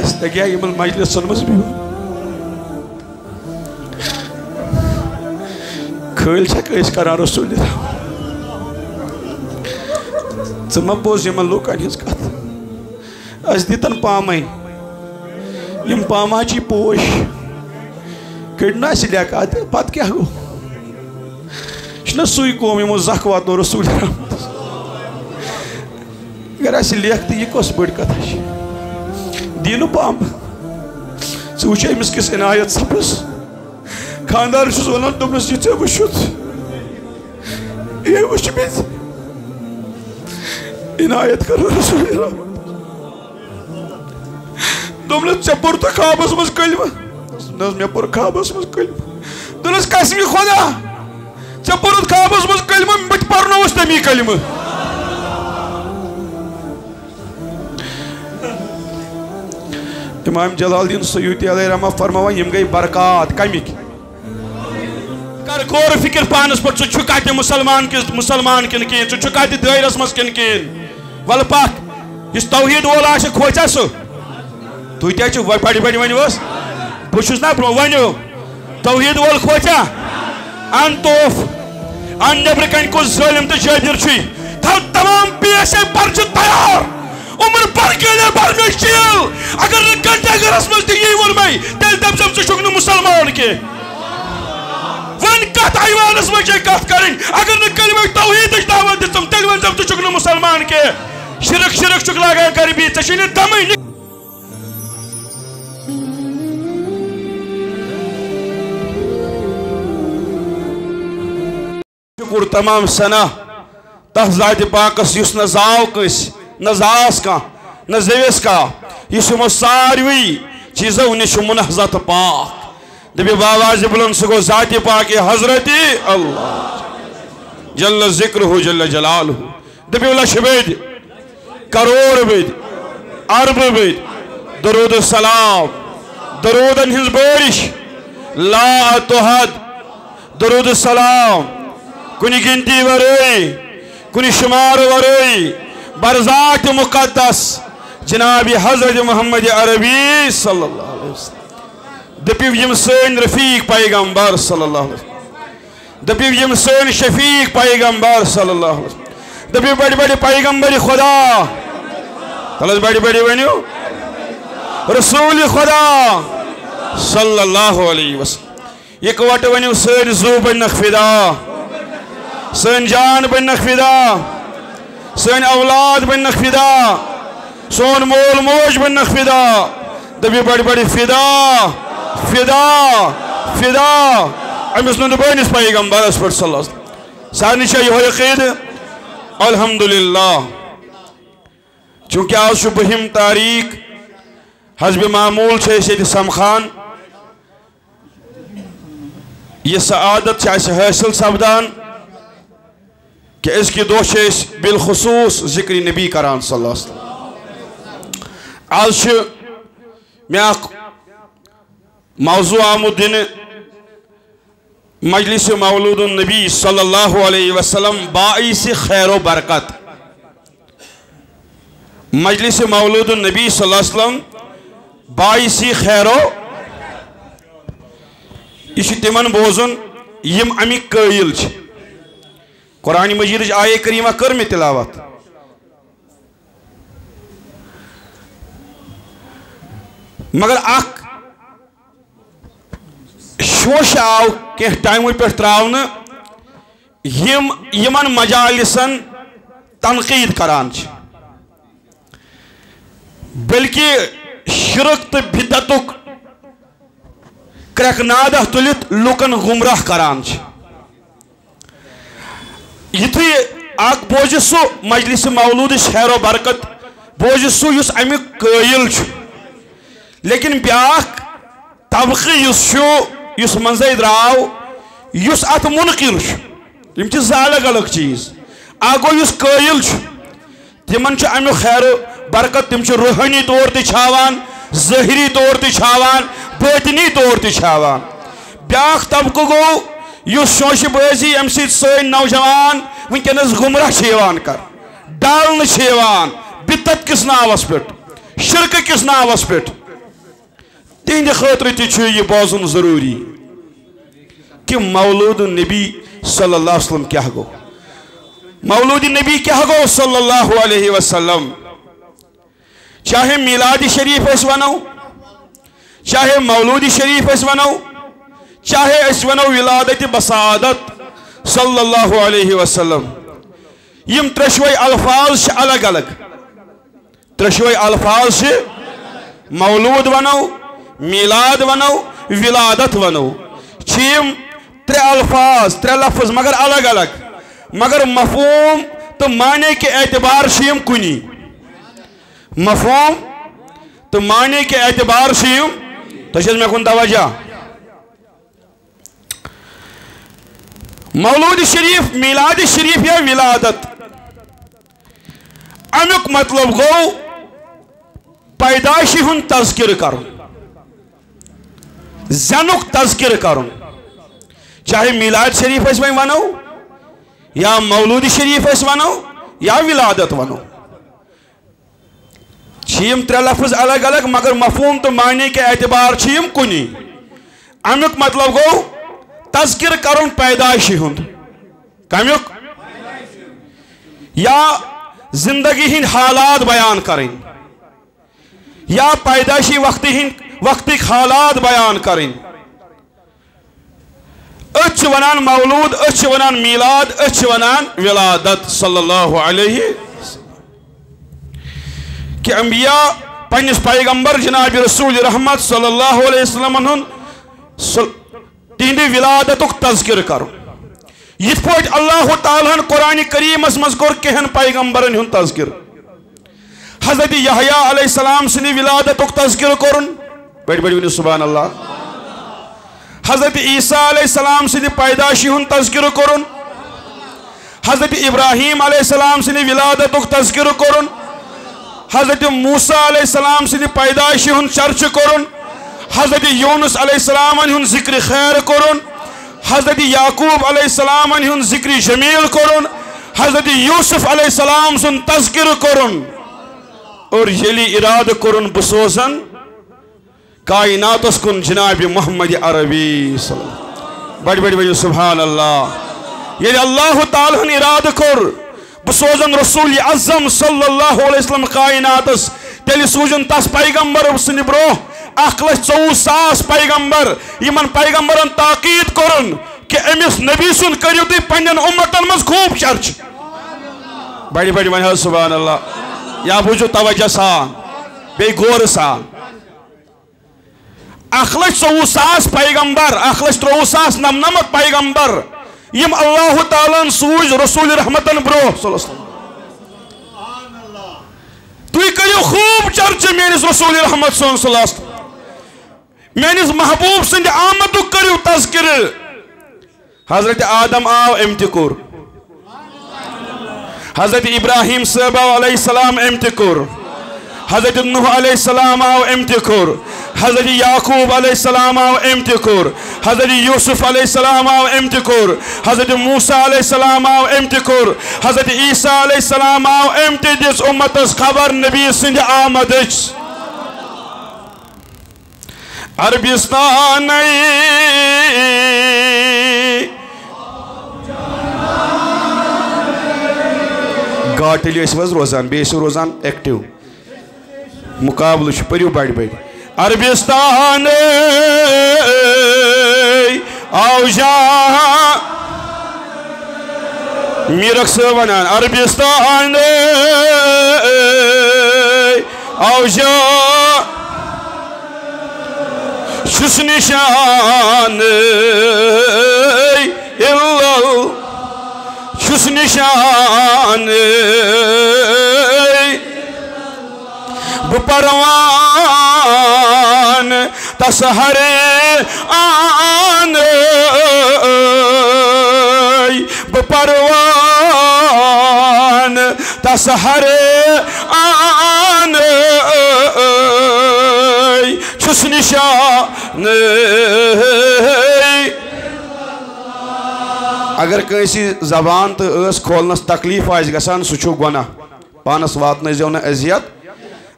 اس تگیا یمن مجلسن مز بہن کھل چھک اس کران رسول اللہ۔ ژٕ بوز یمن لوکن ہنز کتھ اس دتن پامے یم پاماچی پوش۔ کڑنا اس لیکات پت کیا گو چھنا سوی قوم یمو زخ واتنو رسول رحمت اگر اس لیکت یہ کس بڑ کتھ دینو پام. ژٕ وٕچھ أمِس کِس عنایت سپدس خاندار چھُس ونان دوٚپنس یہِ ژےٚ وٕچھُتھ یہِ وٕچھ مےٚ عنایت کر رسول رحمت دوٚپنس ژےٚ پوٚرتھٕ خوابس منٛز کلمہٕ نہ حظ مےٚ پوٚر خوابس منٛز کلمہٕ دوٚپنس قسمہِ خۄدا ژےٚ پوٚرُتھ خوابس منٛز کلمہٕ بہٕ تہِ پرنووُس تمی کلمہٕ امام جلال الدین سیوتی علیہ رحمہ فرماوان، یم گئی برکات کمک کر غور فکر پانس پر ژٕ چھُکھ کتہِ مسلمان کس مسلمان کن کہین ژٕ چھُکھ کتہِ دٲیرس منٛز کن کہین ول پک یُس توحید وول آسہِ کھوژا سُہ تُہۍ تہِ حظ چھِو بڑِ بڑِ ؤنِو حظ بہٕ چھُس نا برٛونٛہہ ؤنِو توحید وول کھوژا ان توف، ان نیبرٕ کنہِ کُس ظٲلم تہٕ جٲبِر چھُے تمام پی ایس اے پرچہِ تیار۔ عمر پر گیلے بر میں شیل اگر نہ گھنٹے گرس مز تہ یی ون تیل دم سم ژٕ چھُکھ نہٕ مسلمان کی ون کتھ ایوانس منٛز چھے کتھ کرٕنۍ اگر نہٕ کلمہ توحیدٕچ دعوت دِژٕم تیٚلہِ ؤنۍ زم ژٕ چھُکھ نہٕ مسلمان کی شرک شرک چھُکھ لاگان کرِ بی ژےٚ چھُے نہٕ دمٕے شکر تمام سنا۔ تہ ذات پاکس یس نہ زاو نہ زاس کا، نہ زویس کا۔ یہ یمو ساروی چیزو نش منحزت پاک۔ دبی بابا جی بلند سگو ذات پاک حضرت اللہ۔ جل ذکر ہو جل جلال ہو دبی لش بید کروڑ بید، عرب بید۔ درود السلام درودن ہنز بارش لا تحد، درود السلام کنی گنتی ورئی کنی شمار ورئی برزات مقدس جناب حضرت محمد عربی صلی اللہ علیہ وسلم۔ دپیو یم سین رفیق پیغمبر صلی اللہ علیہ وسلم۔ دپیو یم سین شفیق پیغمبر صلی اللہ علیہ وسلم۔ دپیو بڑی بڑی پیغمبر خدا۔ تلس بڑی بڑی ونیو رسول خدا صلی اللہ علیہ وسلم۔ یہ کوٹ ونیو سین زو بنک فدا سن جان بنک فدا سن أولاد بنک فدا. سون مول موج بنک فدا. دبی بڑی بڑی فدا. فدا. فدا. امس نند بینس پیغمبر اس پر صلی اللہ سارنی چاہیے ہوئی قید الحمدللہ. چونکہ شو بہم تاریخ حزب معمول چھے سید سمخان یہ سعادت چاہے حاصل سبدان کہ اس کی دو شیش بالخصوص ذکر نبی کران صلی اللہ علیہ وسلم۔ آج شو، میں موضوع آمد دن مجلس مولود النبی صلی اللہ علیہ وسلم باعث خیر و برکت۔ مجلس مولود النبی صلی اللہ علیہ وسلم باعث خیر و یہ تمن بوزن یم امیک قائل چھ۔ قرآن مجید آئے کریمہ کر میں تلاوت مگر اخ شوش آو کہ ٹائم پر تراؤن یم یمن مجالسن تنقید کران چھ بلکہ شرک تو بدتک کرک نادہ تلت لکن گمراہ کران چھ یتھے اک بوجھ سو مجلس مولود خیر و برکت بوجھ سو یس امیک قائل چھ۔ لیکن بیاکھ طبقہ یس شو، یس منزے دراو، یس ات منقر چھ، یم چھ زٕ الگ چیز۔ اکھ گو یس قائل چھ، تمن چھ امیک خیر برکت، تم چھ روحانی طور تہ چھاوان، ظاہری طور تہ چھاوان، باطنی طور تہ چھاوان۔ بیاکھ طبقہ گو یس شوش بازی ام سید نوجوان ونکس گمراہ کر ڈالن یوان بدت کس ناوس پہ شرک کس ناوس پہ تہند خاطر تہ یہ بوزن ضروری کہ مولود نبی صلی اللہ علیہ وسلم کیا گو مولود نبی کیا گو صلی اللہ علیہ وسلم؟ چاہے میلاد شریف اس ونو، چاہے مولود شریف اس ونو چاہے اس ونو ولادت بسادت صلی اللہ علیہ وسلم، یم ترشوئی الفاظ الگ الگ۔ ترشوئی الفاظ مولود ونو، میلاد ونو، ولادت ونو۔ چیم ترے الفاظ، ترے لفظ مگر الگ الگ۔ مگر مفہوم تو معنی کے اعتبار شیم کنی۔ مفہوم تو معنی کے اعتبار شیم تو شاید میں کن توجہ۔ مولود شریف، میلاد شریف یا ولادت امیک مطلب گو، پیدائشی ہن تذکر کرن۔ زنک تذکر کرن۔ چاہے میلاد شریف اس میں ونو یا مولود شریف اس ونو یا ولادت ونو چیم ترے لفظ الگ الگ، مگر مفہوم تو معنی کے اعتبار چیم کنی۔ امیک مطلب گو تذکر کرن پیدائشی ہند۔ کمیک یا زندگی ہند حالات بیان کریں یا پیدائشی وقتی ہند وقتی حالات بیان کریں اچھ ونان مولود، اچھ ونان میلاد، اچھ ونان ولادت صلی اللہ علیہ۔ کہ انبیاء پنس پیغمبر جناب رسول رحمت صلی اللہ علیہ وسلم تہند ولادت تذکر کرو۔ یہ پوٹ اللہ تعالیٰ قرآن کریم مز کور کہن پیغمبرن ہن تذکر۔ حضرت یحییٰ علیہ السلام سنی ولادت تذکر کرن۔ بیٹھ بیٹھ سبحان اللہ۔ حضرت عیسیٰ علیہ السلام سنی پیداشی ہن تذکر کرن۔ حضرت ابراہیم علیہ السلام سنی ولادت تذکر کرن۔ حضرت موسیٰ علیہ السلام سنی پیداشی ہن چرچ کرن۔ حضرت یونس علیہ السلام ہن ذکر خیر کرن، حضرت یعقوب علیہ السلام ہن ذکر جمیل کرن، حضرت یوسف علیہ السلام سن تذکر کرن۔ اور یلی اراد کرن بسوزن، کائنات اس کن جناب محمد عربی صلی اللہ بڑی بڑی بڑی سبحان اللہ۔ یلی اللہ تعالیٰ نے اراد کر، بسوزن رسول عظم صلی اللہ علیہ وسلم کائنات اس، تیلی سوجن تاس پیغمبر سنی برو اخلش چو ساس پیغمبر یمن پیغمبرن تاقید کرن کہ امس نبی سن کریو تی پنجن امتن مز خوب چرچ بڑی بڑی ونہ سبحان اللہ۔ یا بوجو توجہ سان بے گور سان اخلش چو ساس پیغمبر اخلش ترو ساس نمنمت پیغمبر۔ یم اللہ تعالیٰ سوز رسول رحمتن برو۔ صلی اللہ علیہ وسلم۔ تُہۍ کٔرِو خوب چرچہ میٲنِس رسول رحمت صلی اللہ علیہ وسلم میٲنِس محبوب سٕنٛدِ آمدُک کٔرِو تذکرٕ حضرت آدم آو أمۍ تہِ کوٚر حضرت ابراہیم صٲب آو علیہ السلام أمۍ تہِ کوٚر حضرت نوح علیہ السلام آو أمۍ تہِ کوٚر حضرت یعقوب علیہ السلام آو أمۍ تہِ کوٚر حضرت یوسف علیہ السلام آو أمۍ تہِ کوٚر حضرت موسیٰ علیہ السلام آو أمۍ تہِ کوٚر حضرت عیسیٰ علیہ السلام آو أمۍ تہِ دِژ خبر نبی سٕنٛدِ آمدٕچ عربستان گاٹلی اس وز روزان بیس روزان ایکٹیو مقابل چھ پریو بڑ بڑ عربستان آو جہاں میرک سے ونان عربستان آو جہاں چھس نشان اللہ چھس نشان بپروان تسہر آن بپروان تسہر آن چھس نشان اگر کنسی زبان تو اس کھولنس تکلیف آئیس گسان سو چھو گونا پانس واتن زیونا ازیت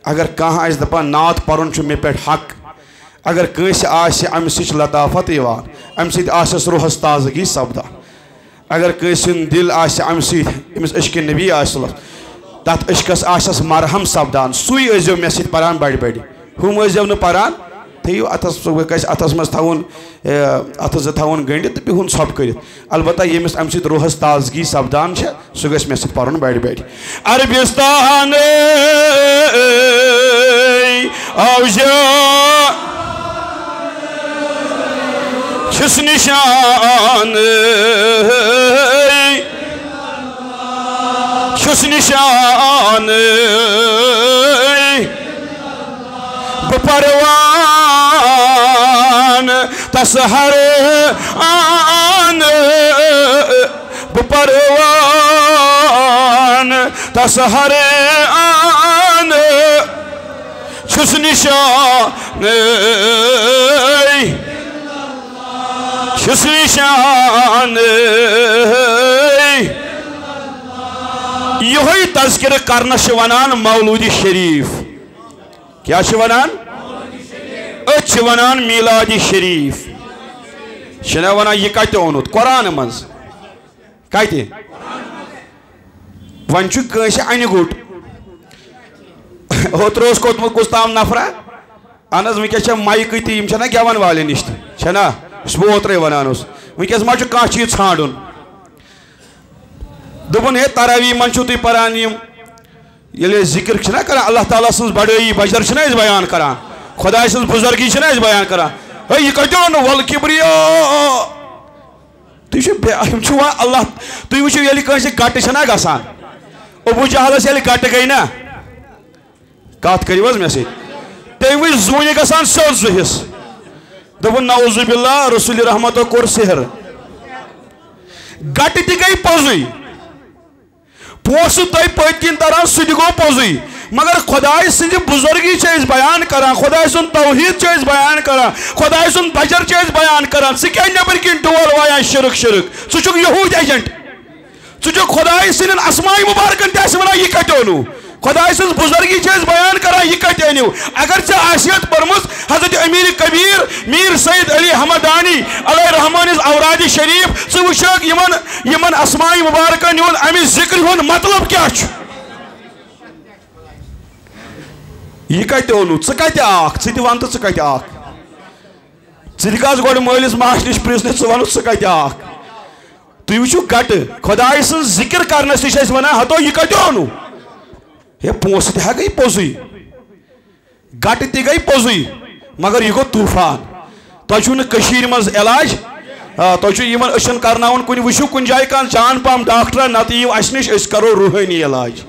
اگر کہاں آئیس دپا نات پرن چھو میں پیٹ حق اگر کنس آسہ امہ سچ لطافت یوان امہ سۭتۍ آسٮ۪س روحس تازگی سپدان اگر کٲنٛسہِ ہُنٛد دل آسہِ امہِ سۭتۍ أمِس عشقِ نبی آسہِ تَتھ عشقس آسٮ۪س مرہم سپدان سُے ٲسۍزیو مےٚ سۭتۍ پران بڑِ بڑِ ہُم ٲسۍزیو نہٕ پران تھٲیِو اَتھس گژھِ اَتھس منٛز تھاوُن اَتھٕ زٕ تھاوُن گٔنڈِتھ تہٕ بِہُن ژھۄپہٕ کٔرِتھ البتہ ییٚمِس اَمہِ سۭتۍ روحس تازگی سپدان چھےٚ سُہ گژھِ مےٚ سۭتۍ پرُن بڑِ بڑِ عربستان چھُس نِشان چھُس نِشان بہٕ پروان تس ہر آن بہٕ پروان تس ہر آن چھُس نِشان چھُس نِشان یہوے تذکرٕ کرنس چھِ ونان مولوٗدِ شریٖف کیٛاہ چھِ ونان أسۍ چھِ ونان میٖلادِ شریٖف چھِنا ونان یہِ کتہِ اوٚنُتھ قرآنہٕ منٛز کتہِ وۄنۍ چھُ کٲنٛسہِ اَنہِ گوٚٹ اوترٕ اوس کھوٚتمُت کُس تام نفرا اہن حظ وٕنکٮ۪س چھےٚ مایکہٕ تہِ یِم چھَنا گٮ۪وَن والٮ۪ن نِش تہِ چھَنا یُس بہٕ اوترَے وَنان اوس وٕنکٮ۪س ما چھُ کانٛہہ چیٖز ژھانٛڈُن ہے تراوی منٛز چھُو تُہۍ پَران یِم اللہ تعالیٰ سٕنٛز بَڑٲیی بَجر چھِنا أسۍ بیان کَران خۄداے سٕنٛز بُزرگی چھِنا أسۍ بیان کَران ہے یہِ کَتہِ اوٚن وَلہٕ کِبرِیا تُہۍ چھِو یِم چھِو وَنان اللہ تُہۍ وٕچھِو ییٚلہِ کٲنٛسہِ گَٹہٕ چھَنا گژھان ابوٗ جہلَس ییٚلہِ گَٹہٕ گٔے نا۔ کَتھ کٔرِو حظ مےٚ سۭتۍ تَمہِ وِزِ زوٗنہِ گژھان سیوٚد زٕ حِصہٕ نعوذ باللہ رسول رحمتو کوٚر سحر۔ گٹہٕ تہِ گٔے پوٚزُے پونٛسہٕ تۄہہِ پٔتۍ کِنۍ تران سُہ تہِ گوٚو مگر خۄداے سٕنٛزِ بُزرگی چھِ أسۍ بیان کران خۄداے سُنٛد توحیٖد چھِ أسۍ بیان کران خۄداے سُنٛد بجر چھِ أسۍ بیان کران ژٕ کیٛاہ نیٚبٕرۍ کِنۍ ڈول وایان شِرک شِرک۔ ژٕ چھُکھ ایجنٹ۔ ژٕ چھُکھ خۄداے سٕنٛدٮ۪ن اسماے مُبارکن تہِ اَسہِ وَنان یہِ کَتہِ اوٚنوٗ خۄداے سٕنٛز بیان کران یہِ کَتہِ أنِو اگر ژےٚ آسہِ یَتھ حضرت امیٖر کبیٖر، میٖر سعید علی حمدانی علیہ رحمٰنِ اورادِ شریٖف ژٕ وٕچھکھ یِمن یِمن اسماے مُبارکن ہُنٛد اَمہِ ذِکرِ ہُنٛد مطلب کیٛاہ چھُ یہِ کَتہِ اوٚنوٗ ژٕ کَتہِ آکھ ژٕ تہِ وَن تہٕ ژٕ کَتہِ آکھ ژٕ تہِ گژھ گۄڈٕ مٲلِس ماجہِ نِش پرٛژھنہِ ژٕ وَنُکھ ژٕ کَتہِ آکھ تُہۍ وٕچھِو گٹہٕ خۄداے سٕنٛز ذِکِر کرنَس وَنان ہتو یہِ کَتہِ اوٚنوٗ ہے پونٛسہٕ تہِ ہا گٔے پوٚزُے گٹہٕ تہِ گٔے پوٚزُے مگر یہِ گوٚو طوٗفان تۄہہِ چھُو نہٕ کٔشیٖرِ منٛز علاج آ تۄہہِ چھُو یِمن أچھن کرناوُن کُنہِ وٕچھِو کُنہِ جایہِ کانٛہہ جان پہم ڈاکٹرا نتہٕ یِیِو اَسہِ نِش أسۍ کرو روٗحٲنی علاج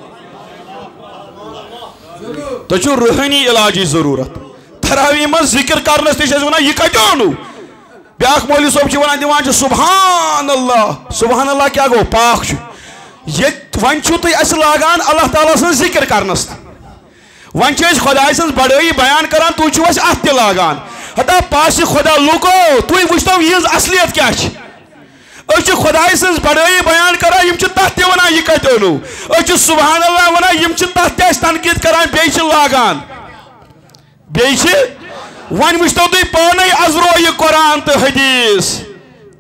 تۄہہِ چھُو روٗحٲنی علاجٕچ ضروٗرت۔ تھراوی منٛز ذِکِر کرنس تہِ چھِ أسۍ وَنان یہِ کَتہِ اوٚنوٗ بیاکھ مولوی صٲب چھِ وَنان اللہ، سُبحان اللہ کیٛاہ گوٚو پاکھ چھُ ییٚتہِ وۄنۍ چھُو تُہۍ اَسہِ لاگان اللہ تعالیٰ سٕنٛز ذِکِر کرنس وۄنۍ چھِ أسۍ خۄداے سٕنٛز بڑٲیی بیان کران تُہۍ چھِو اَسہِ اَتھ تہِ لاگان ہتا پاسہِ خۄدا لُکو تُہۍ وٕچھتو یِہٕنٛز اصلیت کیٛاہ چھِ۔ أسۍ چھِ خۄداے سٕنٛز بڑٲیی بیان کران یِم چھِ تَتھ تہِ وَنان یہِ کَتہِ اوٚنوٗ أسۍ اللہ وَنان یِم چھِ تَتھ تہِ کران بیٚیہِ لاگان بیٚیہِ چھِ وۄنۍ وٕچھتو تُہۍ پانے اَزرو یہِ قۄران تہٕ حدیٖث.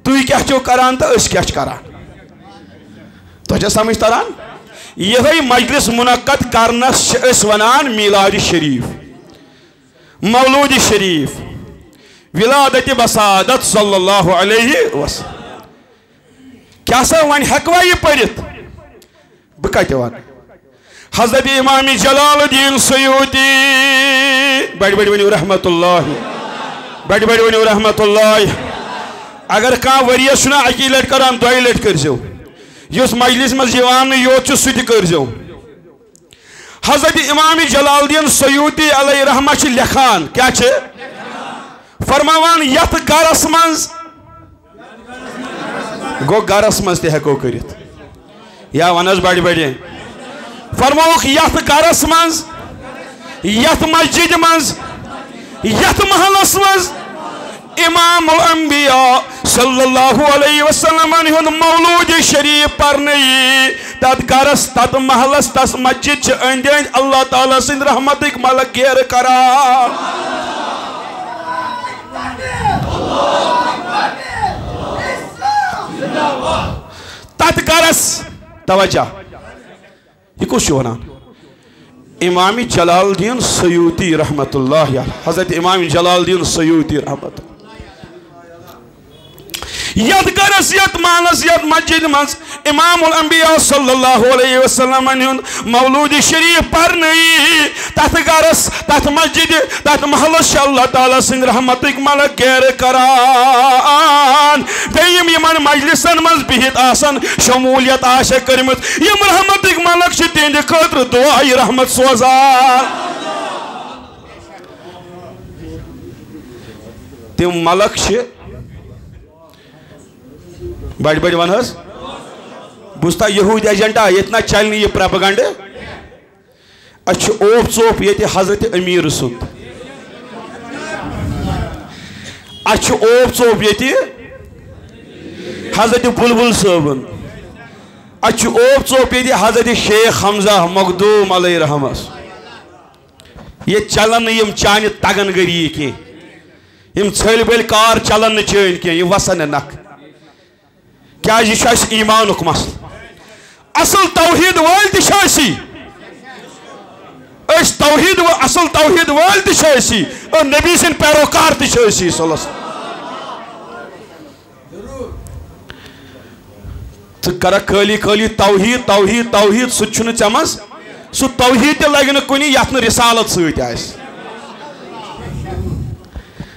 تُہۍ کیٛاہ چھِو کران تہٕ أسۍ کیٛاہ چھِ کران. تۄہہِ چھا سمجھ تران یِہوے مجلس مُنعقد کرنس چھِ أسۍ وَنان میٖلادِ شریٖف. مولوٗدِ شریٖف. وِلادتِ بسادت صلی اللہ علیہ وسلم. کیٛاہ سا وۄنۍ ہٮ۪کوا یہِ پٔرِتھ بہٕ کَتہِ وَنہٕ حضرت امام جلال الدیٖن سیوٗدی بڑِ بڑِ ؤنِو رحمت اللہ بڑِ بڑِ ؤنِو رحمت اللہ۔ اگر کانٛہہ ؤرِیَس چھُنہ اَکی لَٹہِ کران دۄیہِ لَٹہِ کٔرۍزیو یُس مجلِس منٛز یِوان نہٕ یوت چھُ سُہ تہِ کٔرۍزیو حضرت امام جلال الدیٖن سیوٗدی علیہ رحمہ چھِ لیکھان کیٛاہ چھِ فرماوان یَتھ گرس منٛز گوٚو گرس منٛز تہِ ہٮ۪کو کٔرِتھ۔ یا وَن حظ بڑِ بڑِ فرمووُکھ گرس منٛز، یَتھ مسجِدِ منٛز، یَتھ محلس منٛز امام الانبیاء صلی اللہ علیہ وسلمن ہُنٛد مولوٗدِ شریٖف پرنہٕ یی تتھ گرس تتھ محلس، تس مسجد چھِ أنٛدۍ أنٛدۍ۔ اللہ تعالیٰ سٕنٛدۍ رحمتٕکۍ ملک گیرٕ تت کرس توجہ۔ یہ کس ونان امام جلال الدین سیوتی رحمت اللہ حضرت امام جلال الدین سیوتی رحمت اللہ ید گرس یت مانس یت مسجد مز امام الانبیاء صلی اللہ علیہ وسلم مولود شریف پرنئی تت گرس تت مسجد تت محلس چھ اللہ تعالیٰ سن رحمتک ملک گیر کران بیم یمن مجلسن مز بہت آسن شمولیت آشے کرمت. یم رحمتک ملک چھ تہند خاطر دعائی رحمت سوزان تم ملک چھ بڑ بڑ ون حس بوزتا یہود ایجنٹا یتنا چلنی یہ پراپگنڈ اچھ اوپ ژوپ یہ حضرت امیر سند اچھ اوپ ژوپ یہ حضرت بلبل صٲبن اچھ اوپ ژوپ یہ حضرت شیخ حمزہ مخدوم علیہ رحمس یہ چلن یم چانہ تگن گری کی یم ژھلۍ بٔلۍ کار چلن نہٕ چٲنۍ کینٛہہ یہِ وسن نہٕ نکھٕ کیا یہ اس ایمان مسل اصل توحید وال اس توحید و اصل توحید وال تشاسی اور نبی سن پیروکار تشاسی صلی اللہ علیہ تو کرا کھلی کھلی توحید توحید توحید سو چھن چمس سو توحید تے لگن کنی یتن رسالت سویت آئیس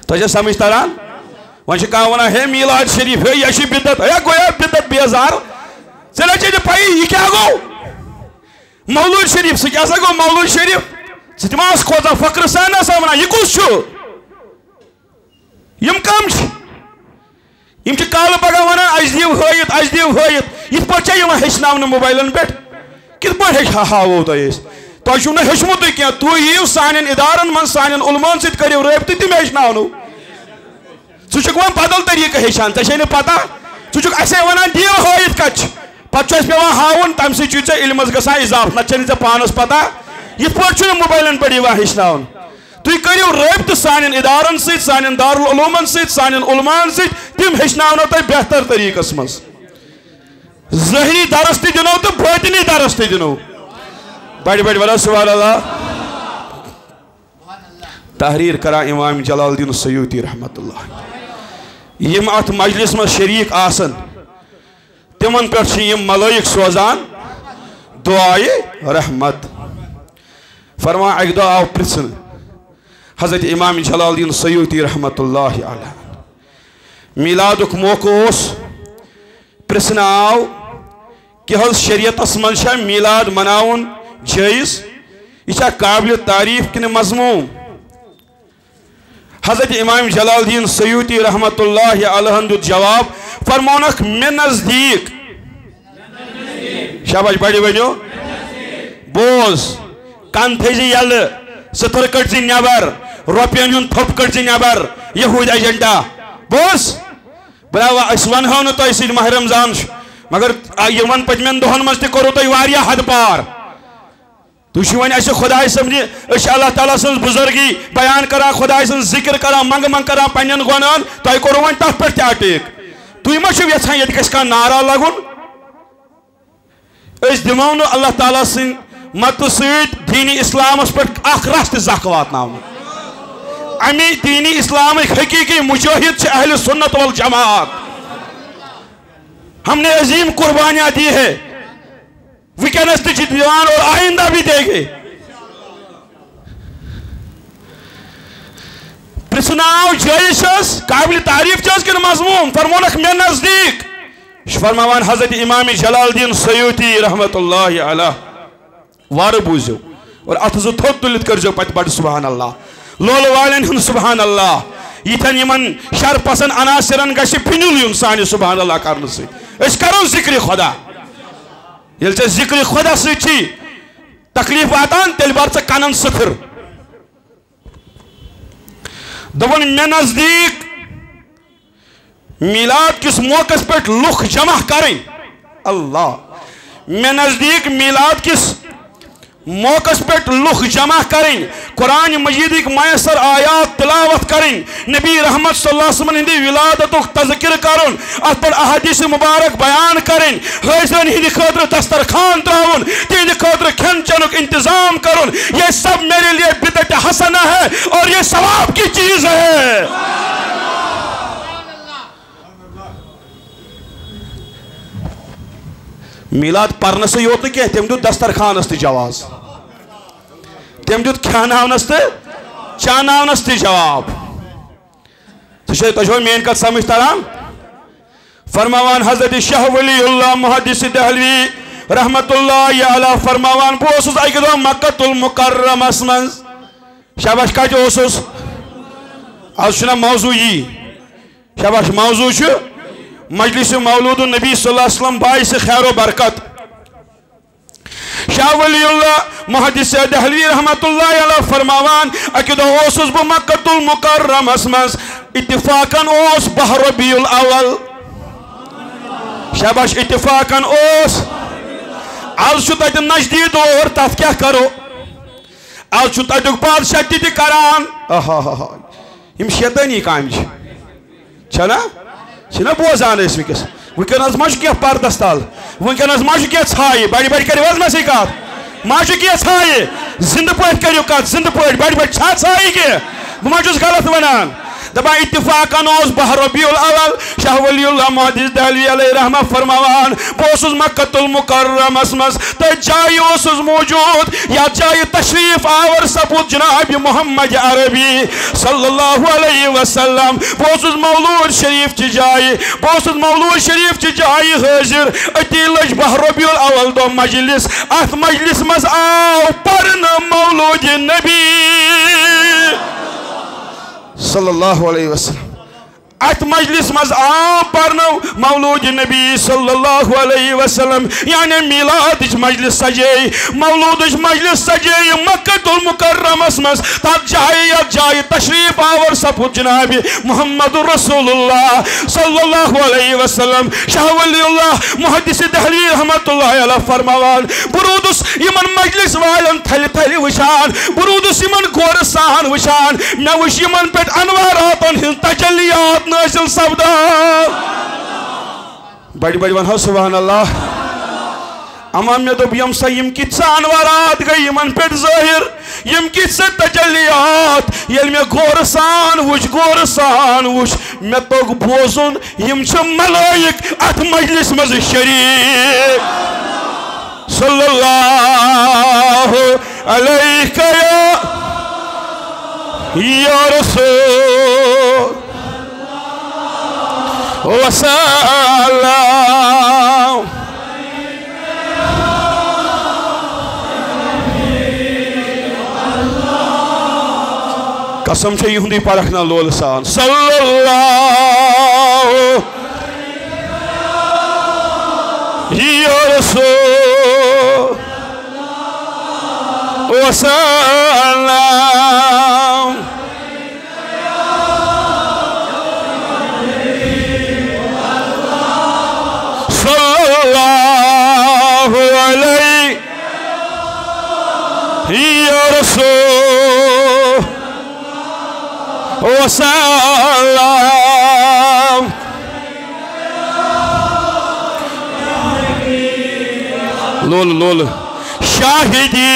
تو سمجھ تران ون ونان ہے میلاد شریف ہے یہ بدت ہے گویا بدت بیزار ژےٚ چھے نہٕ پَیی یہِ کیٛاہ گوٚو مولوٗد شریف سُہ کیٛاہ سا گوٚو مولوٗد شریف ژٕ ما ٲس فخر سان آسان وَنان یہِ کُس چھُ یِم کَم چھِ یِم چھِ کالہٕ پگاہ وَنان اَسہِ دِیِو ہٲیِتھ اَسہِ دِیِو ہٲیِتھ یِتھ پٲٹھۍ چھےٚ یِوان ہیٚچھناونہٕ موبایلَن پٮ۪ٹھ کِتھ پٲٹھۍ ہاوو تۄہہِ أسۍ تۄہہِ چھُو نہٕ ہیٚچھمُتٕے کینٛہہ تُہۍ یِیِو سانٮ۪ن منٛز سانٮ۪ن سۭتۍ کٔرِو رٲبطہٕ تِم ہیٚچھناونو ژٕ بدل طریٖقہٕ ہیٚچھان ژےٚ چھے پتہ ژٕ چھُکھ اَسے وَنان دِیو ہٲیِتھ کَتہِ چھِ پتہٕ چھُ اَسہِ پٮ۪وان ہاوُن تَمہِ سۭتۍ چھُے ژےٚ علمس گژھان اِضافہٕ۔ نَتہٕ چھے نہٕ پتہ۔ یِتھ پٲٹھۍ چھُنہٕ موبایلَن پٮ۪ٹھ یِوان ہیٚچھناوُن تُہۍ کٔرِو رٲبطہٕ سانٮ۪ن اِدارَن سۭتۍ سانٮ۪ن دارالعلوٗمَن سۭتۍ سانٮ۪ن علمان سۭتۍ تِم ہیٚچھناونو تۄہہِ بہتر طریٖقَس منٛز ظٲہری درس تہِ دِنو تہٕ بٲطنی درس تہِ دِنو بڑِ بڑِ وَلا سُبحان اللہ۔ تحریٖر کران اِمام جلال الدیٖن سیوٗتی رحمت اللہ۔ یم ات مجلس من شریک آسن۔ تمن پہ یم ملائک سوزان۔ دعائے رحمت۔ فرما اک دہ آو پرسن حضرت امام جلال الدین سیوتی رحمت اللہ علیہ۔ میلاد موقع اس پرسن آو کہ حض شریعت من میلاد مناون جائز یہ قابل تعریف کن مضمون حضرت امام جلال الدین سیوتی رحمت اللہ علیہ دیت جواب، فرمونک میں نزدیک. شاباش بڑی بڑیو بوز. کان تھیزی یل. ستر کٹ نیبر روپین یون تھوپ کٹ نیبر یہود ایجنڈا. بوز. براو اس ون نو تو اسی ماہ رمضان مگر یہ ون پچمن دہن مز تہ کرو تو واریا حد پار. تھی ون اس خدا سمجھ اللہ تعالیٰ سن بزرگی بیان کران خدا سن ذکر کران منگ منگ کران پنن گنان تہ کورو ون تر پہ اٹیک تھی ما یژھان یہ گھس نعرہ لگن؟ اس دمو نو اللہ تعالیٰ سن مت ست دینی اسلامس پہ اخ رس تہ واتن امی دینی اسلام حقیقی مجاہد اہل سنت والجماعت۔ ہم نے عظیم قربانیاں دی ہے۔ ویکنس تھی دیوان اور آئندہ بھی دے گے پرسناو جائشس قابل تعریف چاس کن مضمون۔ فرمونک میں نزدیک۔ فرماوان حضرت امام جلال الدین سیوتی رحمت اللہ علیہ۔ وار بوزیو اور اتھزو تھوت تلت کر جو پت بڑھ، سبحان اللہ۔ لول والین ہن، سبحان اللہ۔ یتن یمن شر پسند عناصرن گشی پھنیل یون سانی، سبحان اللہ کرنے سے۔ اس کرو ذکر خدا۔ یل چھ ذکر خدا سچی تکلیف واتان تیل بار ژے کنن سفر. دپن مے نزدیک میلاد کس موقع پہ لخ جمع کریں. اللہ. مے نزدیک میلاد کس موقع پہ لکھ جمع کریں قرآن مجید میسر آیات تلاوت کریں نبی رحمت صلی اللہ علیہ وسلم ہندی ولادت تذکر کرن ات پر احادیث مبارک بیان کریں حاضرن ہندی خاطر دسترخوان تراؤن تہندِ خاطر کھین چنک انتظام کرن یہ سب میرے لیے بدعت حسنہ ہے اور یہ ثواب کی چیز ہے۔ میلاد پرنس یوت کی تم دیت دسترخانس تہ جواز۔ تم دیت کھاناونس تہ چاناونس تہ جواب تجھو مین کت سمجھ تران فرماوان حضرت شاہ ولی اللہ محدث دہلوی رحمت اللہ علیہ فرماوان بوسس اکہ دو مکہ المکرم اسمن شاباش کت اوسس آج چھنا موضوع یہ شاباش موضوع چھو مجلس مولود النبی صلی اللہ علیہ وسلم باعث خیر و برکت شاہ ولی اللہ محدث دہلوی رحمت اللہ علیہ فرماوان اکدو اوسس بو مکت المکرم اسمس اتفاقا اوس بہ ربیع الاول شاباش اتفاقا اوس آز چھو تیت نجدید اور تف کیا کرو آز چھو تیتک بادشاہ تی کران یم شیطانی کام چھنا چھنا بوزان اس وکس ونکس ما چھُ کینٛہہ پردس تَل ونکس ما چھُ کینٛہہ ژھایہِ بَڑِ بَڑِ کٔرِو حظ مےٚ سۭتۍ کَتھ ما چھُ کینٛہہ ژھایہِ زِندٕ پٲٹھۍ کٔرِو کَتھ زِندٕ پٲٹھۍ بَڑِ بَڑِ چھا ژھایہِ کینٛہہ بہٕ ما چھُس غلط وَنان دبا اتفاقا اوس بہ ربیع الاول شاہ ولی اللہ محدث دہلوی علیہ رحمہ فرماوان بوسس مکۃ المکرم اسمس تے جائے اوسس موجود یا جائے تشریف آور سپود جناب محمد عربی صلی اللہ علیہ وسلم بوسس مولود شریف چ جائے بوسس مولود شریف چ جائے حاضر اتی لج بہ ربیع الاول دو مجلس ات مجلس مز آو پرن مولود نبی صلی اللہ علیہ وسلم ات مجلس مز آ پرنو مولود نبی صلی اللہ علیہ وسلم یعنی میلاد مجلس سجے مولود مجلس سجے مکہ المکرمس مز تب جائے یا جائے تشریف آور سپود جناب محمد رسول اللہ صلی اللہ علیہ وسلم شاہ ولی اللہ محدث دہلی رحمت اللہ علیہ فرماوان برودس یمن مجلس والن تھل تھل وشان برودس بڑی بڑی ونہو سبحان اللہ اما میں دوب یم سا، یم کتسا انوارات گئی، یمن پیٹ ظاہر، یم کتسا تجلیات۔ یل مے میں گورسان وچ گورسان وچ۔ میں توگ بوزن، یم چھ ملائک ات مجلس مز شریف۔ صلی اللہ علیہ یا رسول۔ وسلام قسم چھے یہندی پرکھنا لول سان صلی اللہ یا رسول وسلام یا رسول وسلام لول لول شاہدی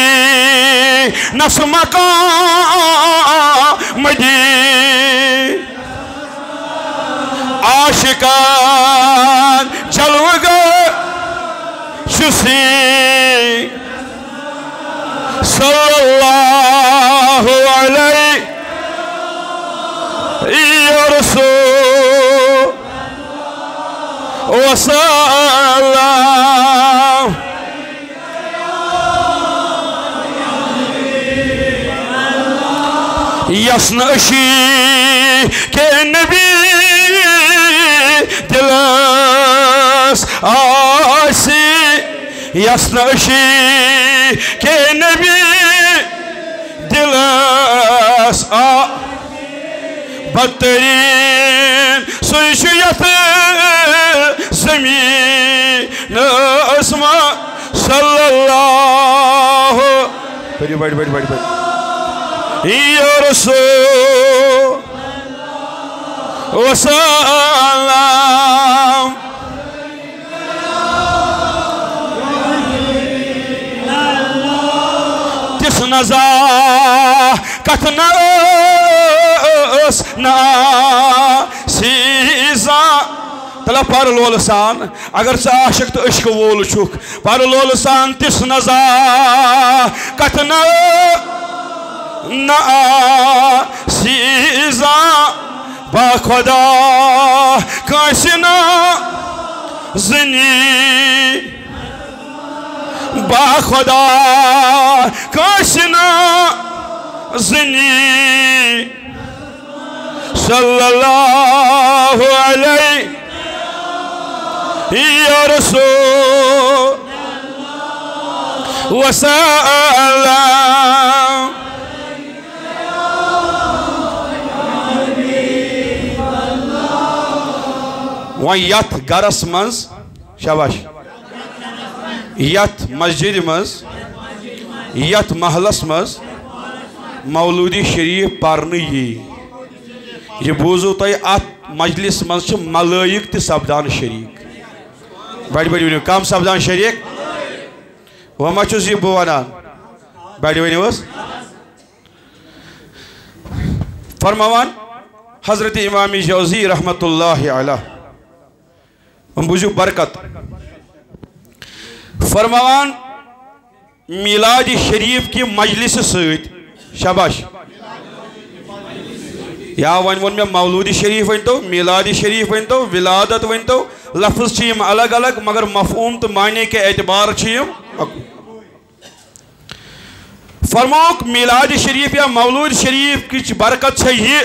نس مقام دی عاشقان یسن اشی کے نبی دلس آسی یسن اشی کے نبی دلس آسی بدترین سوشیت زمین اسما صلی اللہ بڑی بڑی بڑی بڑی بڑی یا رسول وسلم تس نزا کت نس نا سیزا تلا پر لول سان اگر سا عاشق تو عشق وول چھک پر لول سان تس نزا کت نا سیزا با خدا کاشنا زنی۔ با خدا کاشنا زنی۔ صلی اللہ علیہ یا رسول۔ وسلم۔ وۄنۍ یَتھ گَرَس منٛز شاباش یَتھ مسجد منٛز یَتھ محلَس منٛز مولوٗدی شریٖف پَرنہٕ یی یہِ بوٗزو تۄہہِ اَتھ مجلِس منٛز چھِ ملٲیِق تہِ سپدان شریٖک بَڑِ بَڑِ ؤنِو کَم سپدان شریٖک وۄنۍ ما چھُس یہِ بہٕ وَنان بَڑِ ؤنِو حظ فرماوان حضرت امام جوزی رحمت برکت۔ فرماوان، میلاد شریٖف کہِ مجلسہٕ سۭتۍ، شاباش۔ یا وۄنۍ ووٚن مےٚ مولوٗدی شریٖف ؤنۍتو میلادِ شریٖف ؤنۍتو ولادت ؤنۍتو لفظ چھِ یِم الگ الگ، مگر مفہوٗم تہٕ معنے کہِ اعتبار چھِ یِم فرمووُکھ میلاد شریٖف یا مولوٗد شریٖفٕچ برکت چھےٚ یہِ؟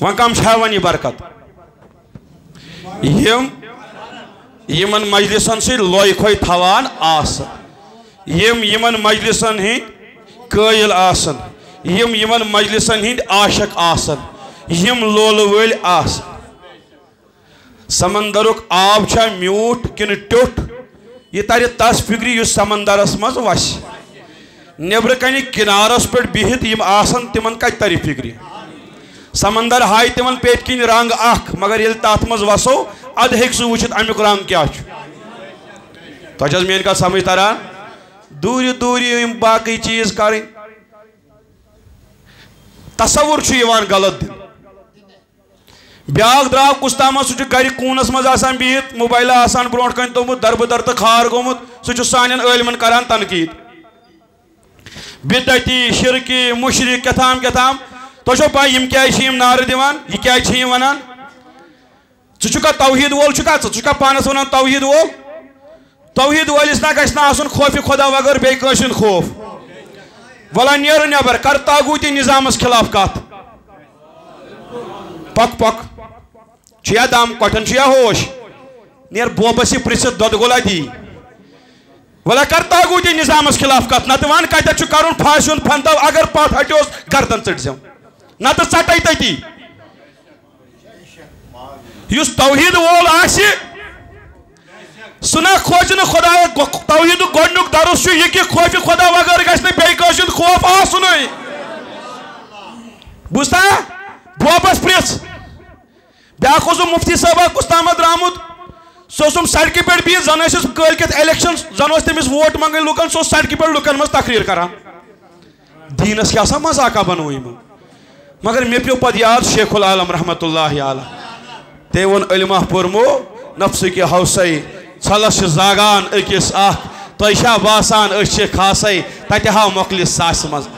وۄنۍ کَم چھےٚ وۄنۍ یہِ برکت۔ یِم یِمن مجلسن سۭتۍ لۄے کھۄے تھاوان آسان یِم یِمن مجلسن ہٕنٛدۍ قٲیِل آسان یِم یِمن مجلسن ہٕنٛدۍ عاشق آسان یِم لولہٕ وٲلۍ آسان سمندرُک آب چھا میوٗٹھ کِنہٕ ٹیوٚٹھ؟ یہِ ترِ تس فِکرِ یُس سمندرس منٛز وسہِ۔ نیٚبرٕ کنہِ کِنارس پٮ۪ٹھ بِہِتھ یِم آسان تِمن کتہِ ترِ فِکرِ سمندر ہایہِ تِمن پیٚٹھۍ کِنۍ رنٛگ اکھ، مگر ییٚلہِ تتھ منٛز وسو، ادٕ ہیٚکہِ سُہ وٕچھِتھ امیُک رنٛگ کیٛاہ چھُ۔ تۄہہِ چھِ حظ میٲنۍ سمجھ تران دوٗرِ دوٗرِ یِم باقٕے چیٖز کرٕنۍ۔ تصوُر چھُ یِوان غلط دِنہٕ۔ بیٛاکھ درٛاو کُس تامَتھ سُہ چھُ گرِ کوٗنَس منٛز آسان بِہِتھ موبایلہ آسان برونٛٹھ کَنۍ تھوٚمُت دربہٕ در تہٕ کھار گوٚمُت، سُہ چھُ سانٮ۪ن کران تنقیٖد۔ بِدتی، شِرکی مُشرِق کیٛاہ تھام کیٛاہ تھام تۄہہِ چھو پاے یِم کیازِ چھِ یِم نعرٕ دِوان یہِ کیازِ چھِ یِم وَنان ژٕ چھُکھا توحیٖد وول چھُکھا ژٕ ژٕ چھُکھا پانَس وَنان توحیٖد وول توحیٖد وٲلِس نہ گژھِ نہٕ آسُن خوفہِ خۄدا وغٲر بیٚیہِ کٲنٛسہِ ہُنٛد خوف وَلہ نیرٕ نٮ۪بر کر تاغوٗتی نِظامَس خِلاف کَتھ پک پک چھُیا دم کۄٹھٮ۪ن چھُیا ہوش نیر بوبس یہِ پرٛژھِتھ دۄدٕ گولا دی وَلہ کر تاغوٗتی نِظامَس خِلاف کَتھ نَتہٕ وَن کَتٮ۪تھ چھُ کَرُن پھاسہِ ہُنٛد پھنٛدو اگر پتھ ہٹیوس گردن ژٔٹۍ زٮ۪م نتہٕ ژٹے تٔتی یُس توحیٖد وول آسہِ سُہ نہ کھوژِ نہٕ خۄدا توحیٖدُک گۄڈنیُک درُس چھُ یہِ کہِ خوفہِ خۄدا گژھِ نہٕ بیٚیہِ کٲنٛسہِ ہُنٛد خوف آسنُے بوٗزتھا بوبس پرٛژھ بیٛاکھ اوسُم مُفتی صٲبا کُس تامَتھ درٛامُت سُہ اوسُم سڑکہِ پٮ۪ٹھ بِہِتھ زَن ٲسِس کٲلکٮ۪تھ اِلیکشن زَن اوس تٔمِس ووٹ منٛگٕنۍ لُکن سُہ اوس سڑکہِ پٮ۪ٹھ لُکن منٛز تقریٖر کران دیٖنس کیٛاہ سا مزاقا بنوو یِمن مگر مےٚ پیوٚو پتہٕ یاد شیخ العالم رحمتہ اللہ علیہ۔ تٔمۍ ووٚن علمہ پوٚرمو نفسٕکہِ ہوسَے ژھلس چھِ زاگان أکِس اکھ تۄہہِ باسان أسۍ چھِ خاصے تتہِ ہاو مۄکلہِ ساسہِ منٛز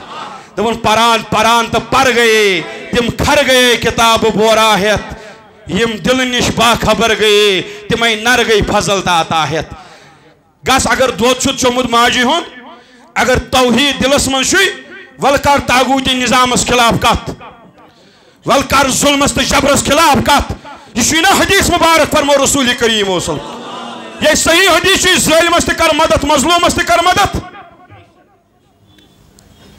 دوٚپُن پران پران تہٕ پر گٔیے تِم کھر گٔیے کِتابہٕ بورا ہٮ۪تھ یِم دِلہٕ نِش باخبر گٔیے تِمے نر گٔے فضل تہٕ عطا ہٮ۪تھ گژھ اگر دۄد چھُتھ چوٚمُت ماجہِ ہُنٛد اگر توحیٖد دِلس منٛز چھُے وَلہٕ کر تاغوٗتی نِظامس خِلاف کتھ وَلہٕ کر ظُلمس تہٕ جبرس خِلاف کتھ یہ نا حدیث مبارک فرمو رسول کریم وسلم. یہ صحیح حدیث چھُے ظٲلمس کر مدد مظلوٗمس تہِ کر مدد.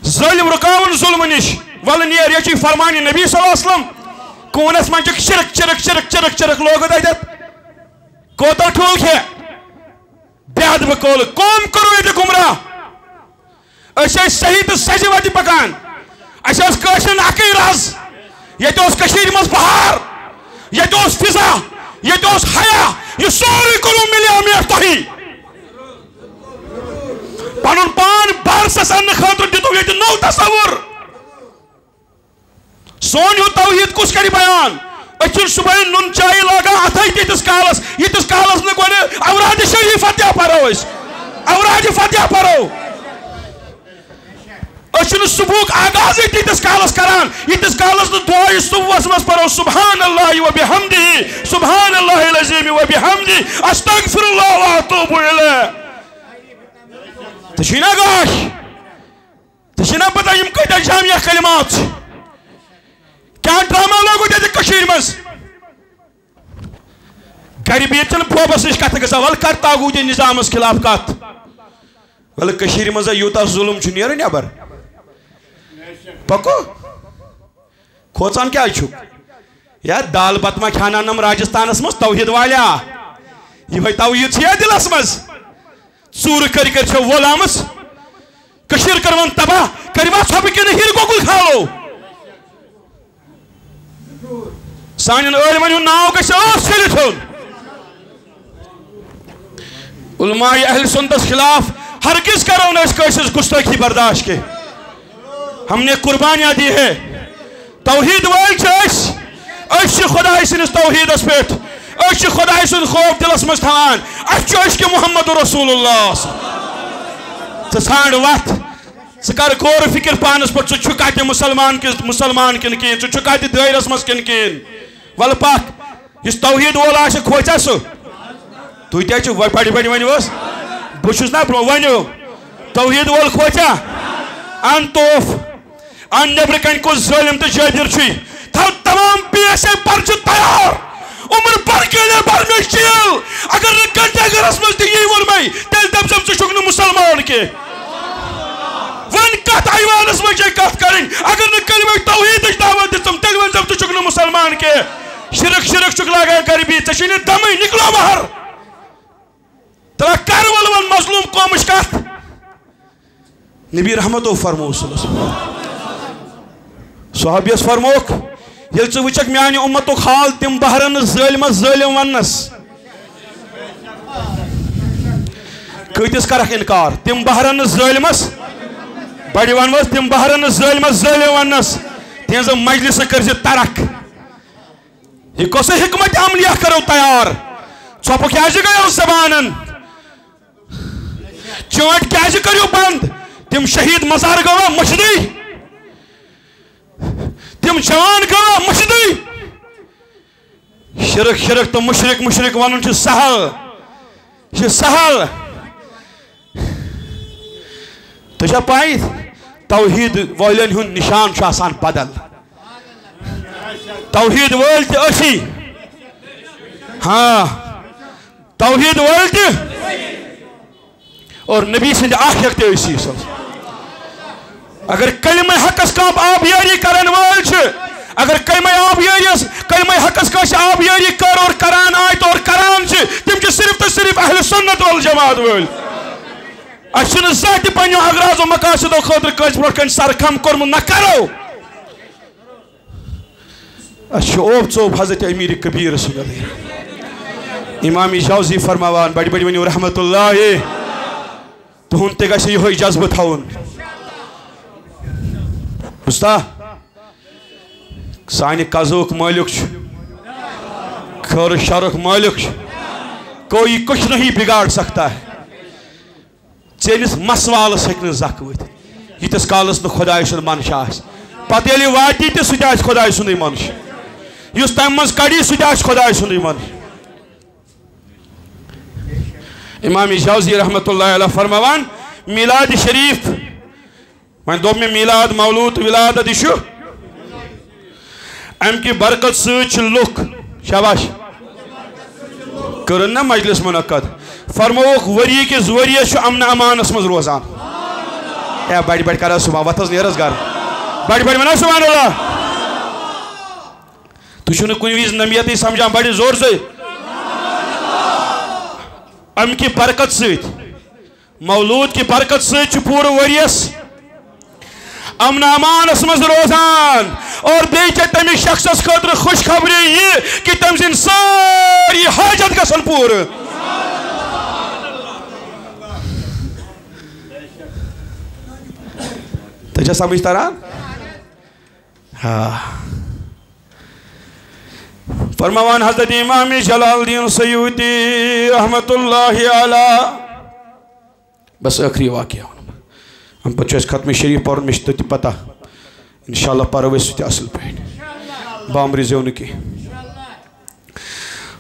ظٲلم رُکاوُن ظُلمہٕ نِش. وَلہٕ نیر یہ چھُے فرمانہِ نبی صلی اللہ علیہ وسلم. کوٗنس منٛز چھُکھ چِرک چِرک چِرک چِرک چِرک لوگُت اَتٮ۪تھ کوتاہ ٹھوٗل کھے بے ادبہٕ کول قوم کوٚرُو ییٚتہِ گُمراہ. أسۍ صحیح تہٕ سجہِ وتہِ پکان. اَسہِ ٲس کٲشرٮ۪ن اَکٕے رَز یہ کشیر مز بہار، یہ فضا، یہ حیا، یہ سوری کرو ملیا میٹ تھی پن پان بارسس ان خاطر دیتو یہ نو تصور۔ سون یہ توحید کس کری بیان؟ اچھن صبح نن چائے لاگا اتھائی تیتس کالس۔ یتس کالس نہ گونے اوراد شریف فتح پرو اس اوراد فتح پرو۔ اچھن صبح آغاز تیتس کالس کران یتس کالس نہ دعائی صبح مس پرو سبحان اللہ و بحمدہ سبحان اللہ العظیم و بحمدہ استغفر اللہ و اتوب الیہ تشینا گاش تشینا پتہ یم کتہ جامعہ کلمات کیا ڈرامہ لوگو دے کشیر مز گری بیت چل نش کت گسا ول کر تاگو دے نظام اس خلاف کت ول کشیر مز یوتا ظلم چھ نیر نبر پکو؟ کھوچان کیا چھو یا دال بتما کھانا نم راجستان اس مز توحید والیا۔ یہ بھائی توحید چھ دل اس مز ژور کر کر چھو ولامس کشیر کرون تباہ کروا چھپ کے نہیں کو کل کھالو سان علمن ناو گھس چلت ہوں علماء اہل سنتس خلاف ہرگز کرو نا اس گستاخی برداشت کے۔ ہم نے قربانیاں دی ہے توحید وال چھ اس خدا سنس توحید اس پیٹ اس خدا سن خوف دلس مز تھان اس عشق محمد رسول اللہ۔ ژٕ ژھانڈ وتھ ژٕ کر غور فکر پانس پہ ژٕ چھُکھ کتہِ مسلمان کس مسلمان کن کہین ژٕ چھُکھ کتہِ دٲیرس منٛز کن کہین ول پک اس توحید وول آسہِ کھوژا سُہ تُہۍ تہِ چھِو بڑِ بڑِ ؤنِو بہٕ چھُس نا برٛونٛہہ ؤنِو توحید وول کھوژا ان توف ان نیبرٕ کنۍ کُس ظٲلِم تہٕ جٲبِر چھُے تھاو تمام پی ایس اے پرچہِ تیار عمر بر کیلے برنے شیل اگر نہ کنٹے گرس مز تہِ یی ووٚنمے تیٚلہِ دَپژم ژٕ چھُکھ نہٕ مُسلمان کینٛہہ وۄنۍ کتھ ایوانس منٛز چھے کتھ کرٕنۍ اگر نہٕ کلمہ توحیدٕچ دعوت دِژٕم تیٚلہِ ؤنۍزٮ۪م ژٕ چھُکھ نہٕ مُسلمان کینٛہہ شرک شرک چک لگا غربی ٹھیک دم نکلو بہر تو کر ول ون مظلوم قومش کت نبی رحمت فرمو صلی اللہ علیہ وسلم صحابیس فرموک، یل ژٕ وٕچھکھ میانہِ اُمتُک حال تِم بہرن نہٕ ظٲلمس ظٲلم وننس کۭتِس کرکھ انکار؟ تِم بہرن نہٕ ظٲلمس بڑِ ونوس تِم بہرن نہٕ ظٲلمس ظٲلم وننس تِہنٛزٕ مجلسہٕ کٔرۍ ترک. یہ کس حکمت عملیہ کرو تیار. ژوپو کیا گیو زبانن؟ چونٹ کیا کرو بند؟ تم شہید مزار گوا مشدی؟ تم جوان گوا مشدی شرک شرک تو مشرک مشرک ونن چھ سہل۔ یہ سہل۔ تو چھا پائی؟ توحید والن ہن نشان چھ آسان بدل۔ توحید وول تہ اسی ہاں۔ توحید وول تہ اور نبی سند آخیق تہ اسی صلی اللہ علیہ وسلم اگر کلمہ حقس کام آب یاری کرن وول چھ اگر کلمہ آب یاری کلمہ حقس کاش آب یاری کر اور کران آیت اور کران چھ تم چھ صرف تو صرف اہل سنت والجماعت وول اچھن ذات پنیو اغراض و مقاصد و خاطر کس برو کن سر کم کرم نہ کرو۔ اچھا اوب چوب حضرت امیر کبیر رسول اللہ۔ امام جوزی فرماوان، بڑی بڑی ونیو رحمت اللہ۔ تو ہن تے گژھِ یہوے جذبہ تھاوُن۔ بوزتا سانہِ قزوُک مٲلِک چھُ خٲر شرُک مٲلِک چھُ کوئی کچھ نہیں بگاڑ سکتا ہے ژےٚ مس والس ہیٚکہِ نہٕ زکھ ؤتھِتھ ییٖتِس کالس نہٕ خۄداے سُنٛد منشا آسہِ پتہٕ ییٚلہِ واتی تہِ سُہ تہِ آسہِ خۄداے سُنٛدٕے منشا اس تم مز کڑی سہ خدا سن من امام جوزی رحمت اللہ علیہ فرموان میلاد شریف ون دو میں میلاد مولود ولادت یہ ام کی برکت ست لک شاباش، کرن نا مجلس منعقد۔ فرموک وری کس وریس امن امانس مز روزان۔ اے بڑی بڑی کرا صبح وتھس نیرس گھر بڑی بڑی منا سبحان اللہ۔ تو چھو نے کوئی ویز نمیتی سمجھا بڑی زور سے۔ ام کی برکت سیت مولود کی برکت سیت چھو پور وریس امن امانس مز روزان. اور بیچے تمہیں شخص خاطر خوشخبری یہ کہ تم سن ساری حاجت گسن پور تجھے سمجھ تران ہاں. فرموان حضرت امام جلال الدین سیوتی رحمت اللہ علی بس ٲخری واقعہ ہم پتہ ختم شریف پرن مش تہ پتہ انشاءاللہ پرو اس تہ اصل پہ بامری زیون کی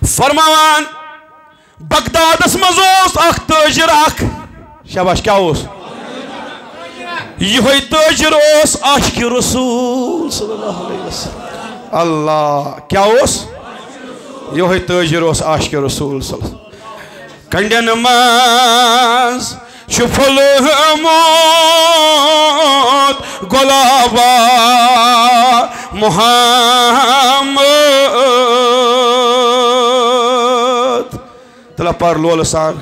فرموان بغدادس مز اوس اخ تاجر اخ شاباش کیا اوس یہ تاجر اوس عاشق رسول صلی اللہ علیہ وسلم اللہ کیا اوس یہ تاجر اوس عاشق رسول صلی اللہ علیہ وسلم کنڈین ماز شفل موت گلابا محمد تلا پر لول سان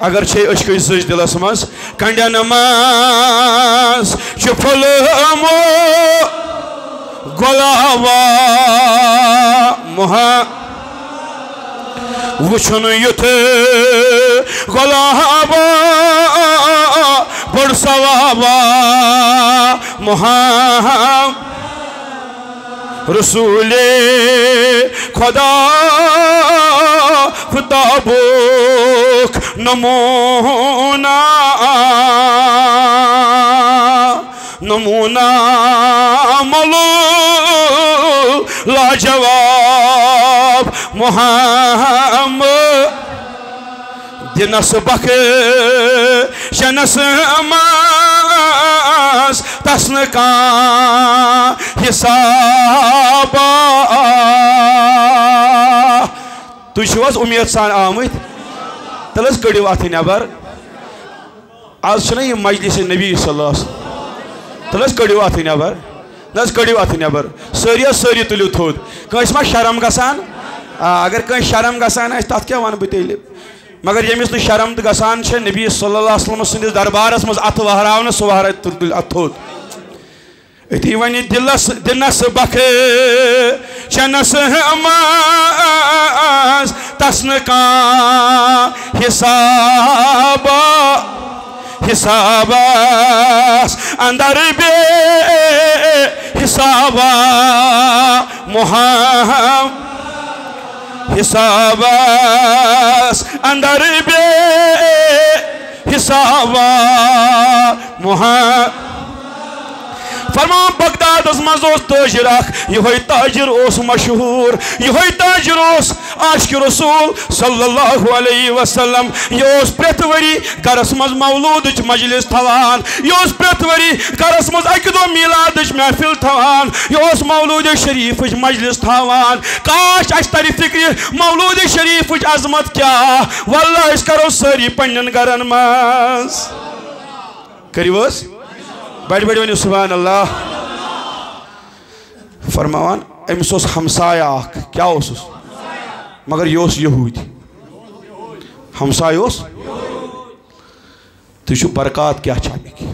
اگر چھے اشکی سج دلس مز کنڈیا نماز شفل موت گلابا محمد وچھن یت غلابا بڑ ثوابا محمد رسول خدا فتابوک نمونا نمونا ملو لاجواب محمد دنس بخ شنس ماس تسن کان حسابا تُہۍ چھِو حظ اُمید سان آمٕتۍ تیٚلہِ حظ کٔڑِو اَتھٕ نٮ۪بر آز چھُنہ یہِ مجلِس نبی صلی اللہ علیہ وسلم۔ تیٚلہِ حظ کٔڑِو اَتھٕ نٮ۪بر نہ حظ کٔڑِو اَتھٕ نٮ۪بر سٲری حظ سٲری تُلِو تھوٚد ما شرم گژھان آ اگر کٲنٛسہِ شرم گژھان آسہِ تَتھ کیٛاہ وَنہٕ بہٕ مگر ییٚمِس نہٕ شرم تہٕ گژھان چھےٚ، نبی صلی اللہ علیہ وسلم سٕنٛدِس دربارس منٛز اَتھٕ وہراونہٕ سُہ وہرا تُلہِ اَتھ تھوٚد أتی وَنہِ دِلس دِنس چنس ماز تس نہٕ کانٛہہ حِسابا اندر بے حِسابا محمد حسابس اندر بے حسابا محمد فرمان بغداد از تاجر اخ یہ تاجر اس مشہور یہ تاجر اس عاشق رسول صلی اللہ علیہ وسلم، یہ اس پریت وری گرس مز مولود مجلس تھوان، یہ اس پریت وری گرس مز اکہ دو میلاد محفل تھوان، یہ اس مولود شریف مجلس تھوان۔ کاش اس تری فکر مولود شریف عظمت کیا، واللہ اس کرو ساری پنن گرن مز کریو بڑی بڑی ونیو، سبحان اللہ۔ فرماوان امس اس ہمسایا آکھ کیا اس مگر یہ اس یہود۔ ہمسایہ اس تو شو برکات کیا چاہمی کی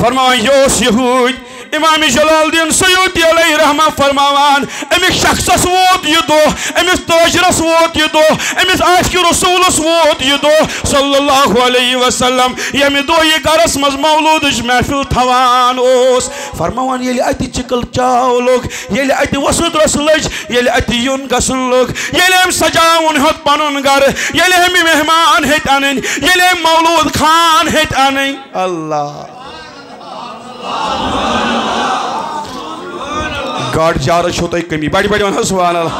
فرماوان یہ اس یہود۔ امام جلال الدین سیوتی علیہ رحمہ فرماوان امس شخصس ووت یہ دو امس تاجرس ووت یہ دو امس عاشق رسولس ووت یہ دو صلی اللہ علیہ وسلم یمی دو یہ گرس مز مولودش محفل تھوان اوس فرماوان یلی اتی چکل چاو لوگ یلی اتی وسط رس لج یلی اتی یون گسن لوگ یلی ام سجاون ہت پنن گر یلی ہمی مہمان ہت انن یلی ام مولود خان ہت انن اللہ گاڑ جارہ چھو تو کمی، بڑی بڑی ونہ سبحان اللہ۔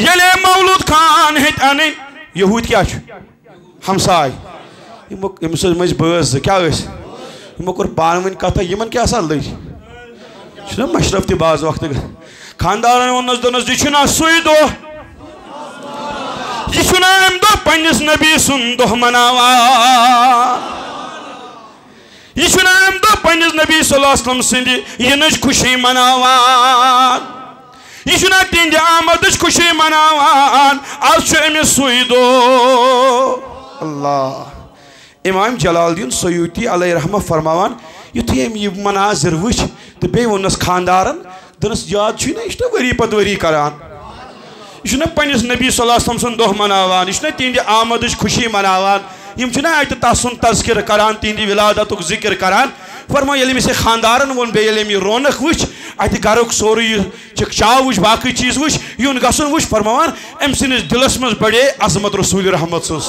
یلے مولود خان ہت انن یہود کیا چھو؟ ہمسائی یمس مز بٲژ کیا ٲسۍ یمو کوٚر پانہٕ ؤنۍ کتھا یمن کیٛاہ سا لٔج چھُنہ مشرف تہِ باز وقتہٕ خاندارن ووٚننس دوٚپنس یہِ چھُنہ سُے دۄہ یہِ چھُنہ امہِ دۄہ پننِس نبی سُنٛد دۄہ مناوان یہ چھُنہ امہِ دۄہ پننِس نبی صلی اللہ علیہ وسلم سٕنٛدِ یِنٕچ خوشی مناوان یہ چھُنہ تِہنٛدِ آمدٕچ خوشی مناوان آز چھُ أمِس سُے دۄہ اللہ امام جلال الدین سیوتی علیہ رحمہ فرماوان یتھے ام یہ مناظر وچ تو بیٚیہِ ووٚننس خاندارن دوٚپنس یاد چھُے نا یہِ چھُنا ؤری پتہٕ ؤری کران یہ چھُنا پننس نبی صلی اللہ علیہ وسلم سُنٛد دۄہ مناوان یہِ چھُنا تِہنٛدِ آمدٕچ خوشی مناوان یِم چھِنا اَتہِ تس تذکر کران تِہنٛدِ ولادتُک ذکر کران۔ فرما ییٚلہِ أمِس یہِ خاندارن ووٚن بیٚیہِ ییٚلہِ أمۍ یہِ رونق وٕچھ اَتہِ گرُک سورُے یہِ چِکچاو وٕچھ باقٕے چیٖز وٕچھ یُن گژھُن وٕچھ فرماوان أمۍ سٕنٛدِس دِلس منٛز بڑے عظمت رسوٗل رحمت صٲب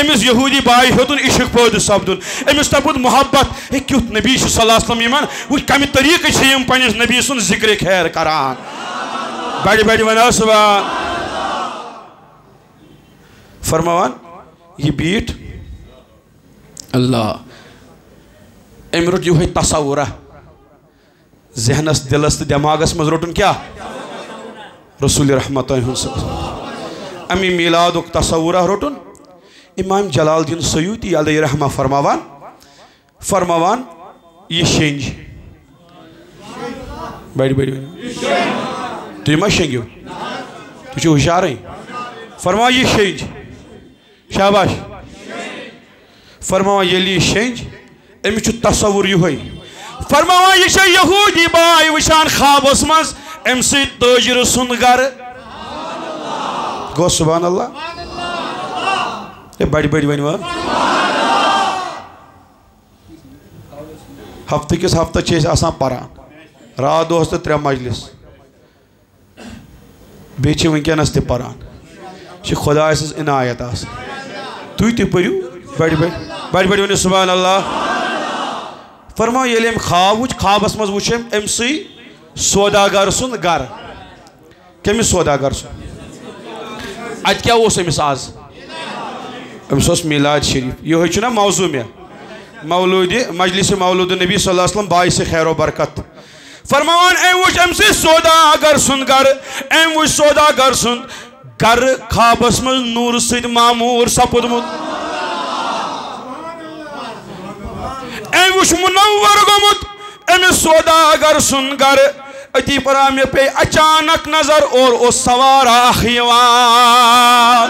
أمِس یہوٗدی باے ہیوٚتُن عشق پٲدٕ سپدُن أمِس تپُد محبت ہے کیُتھ نبی چھُ صلی اللہ علیہ وسلم یِمن وٕچھ کمہِ طریٖقہٕ چھِ یِم پننِس نبی سُنٛد ذِکرِ خیر کران۔ بڑِ بڑِ ونان فرماوان، یہ بیٹ۔ اللہ امر یہ تصورہ۔ ذہنس، دلس تو دماغس مز روٹن کیا؟ رسول رحمت امی میلاد تصورہ روٹن۔ امام جلال الدین سیوتی علیہ رحمہ فرماوان۔ فرماوان، یہ شینج۔ بڑی بڑی تھی ما شنگیو تھی ہوشاریں فرما، یہ شینج۔ شاباش فرما یلی یہ شنج امی چھو تصور یہ ہوئی فرما یہ چھو یہودی بائی وشان خواب اسمز ام سی تاجر سنگر گو سبحان اللہ اے بڑی بڑی ونوا ہفتہ کس ہفتہ چھ آسان پران رات دہس تو ترے مجلس بیچ ونکس تہ پران خدا سز عنایت آس تھی تھی پڑھو بڑی بڑی بڑی بڑی ونیو سبحان اللہ فرمو ییٚلہِ أمۍ خواب وٕچھ، خوابَس منٛز وٕچھ أمۍ أمسٕے سوداگر سُنٛد گَرٕ۔ کٔمِس سوداگر سُنٛد؟ اَتہِ کیٛاہ اوس أمِس آز؟ أمِس اوس میٖلاد شریٖف۔ یِہوٚے چھُنہ موضوٗع مےٚ۔ مولوٗدِ مجلِسہِ مولوٗد نبی صلی اللہ علیہ وسلم باعث خیر و برکت۔ فرماوان أمۍ وٕچھ أمۍ سٕے سوداگر سُنٛد گَرٕ سودا گر سوداگر سُنٛد۔ کر خوابس من نور سید مامور سپد مت اے وش منور گمت امی سوداگر سن گر، اتی پرا میں پہ اچانک نظر اور او سوارا خیوان۔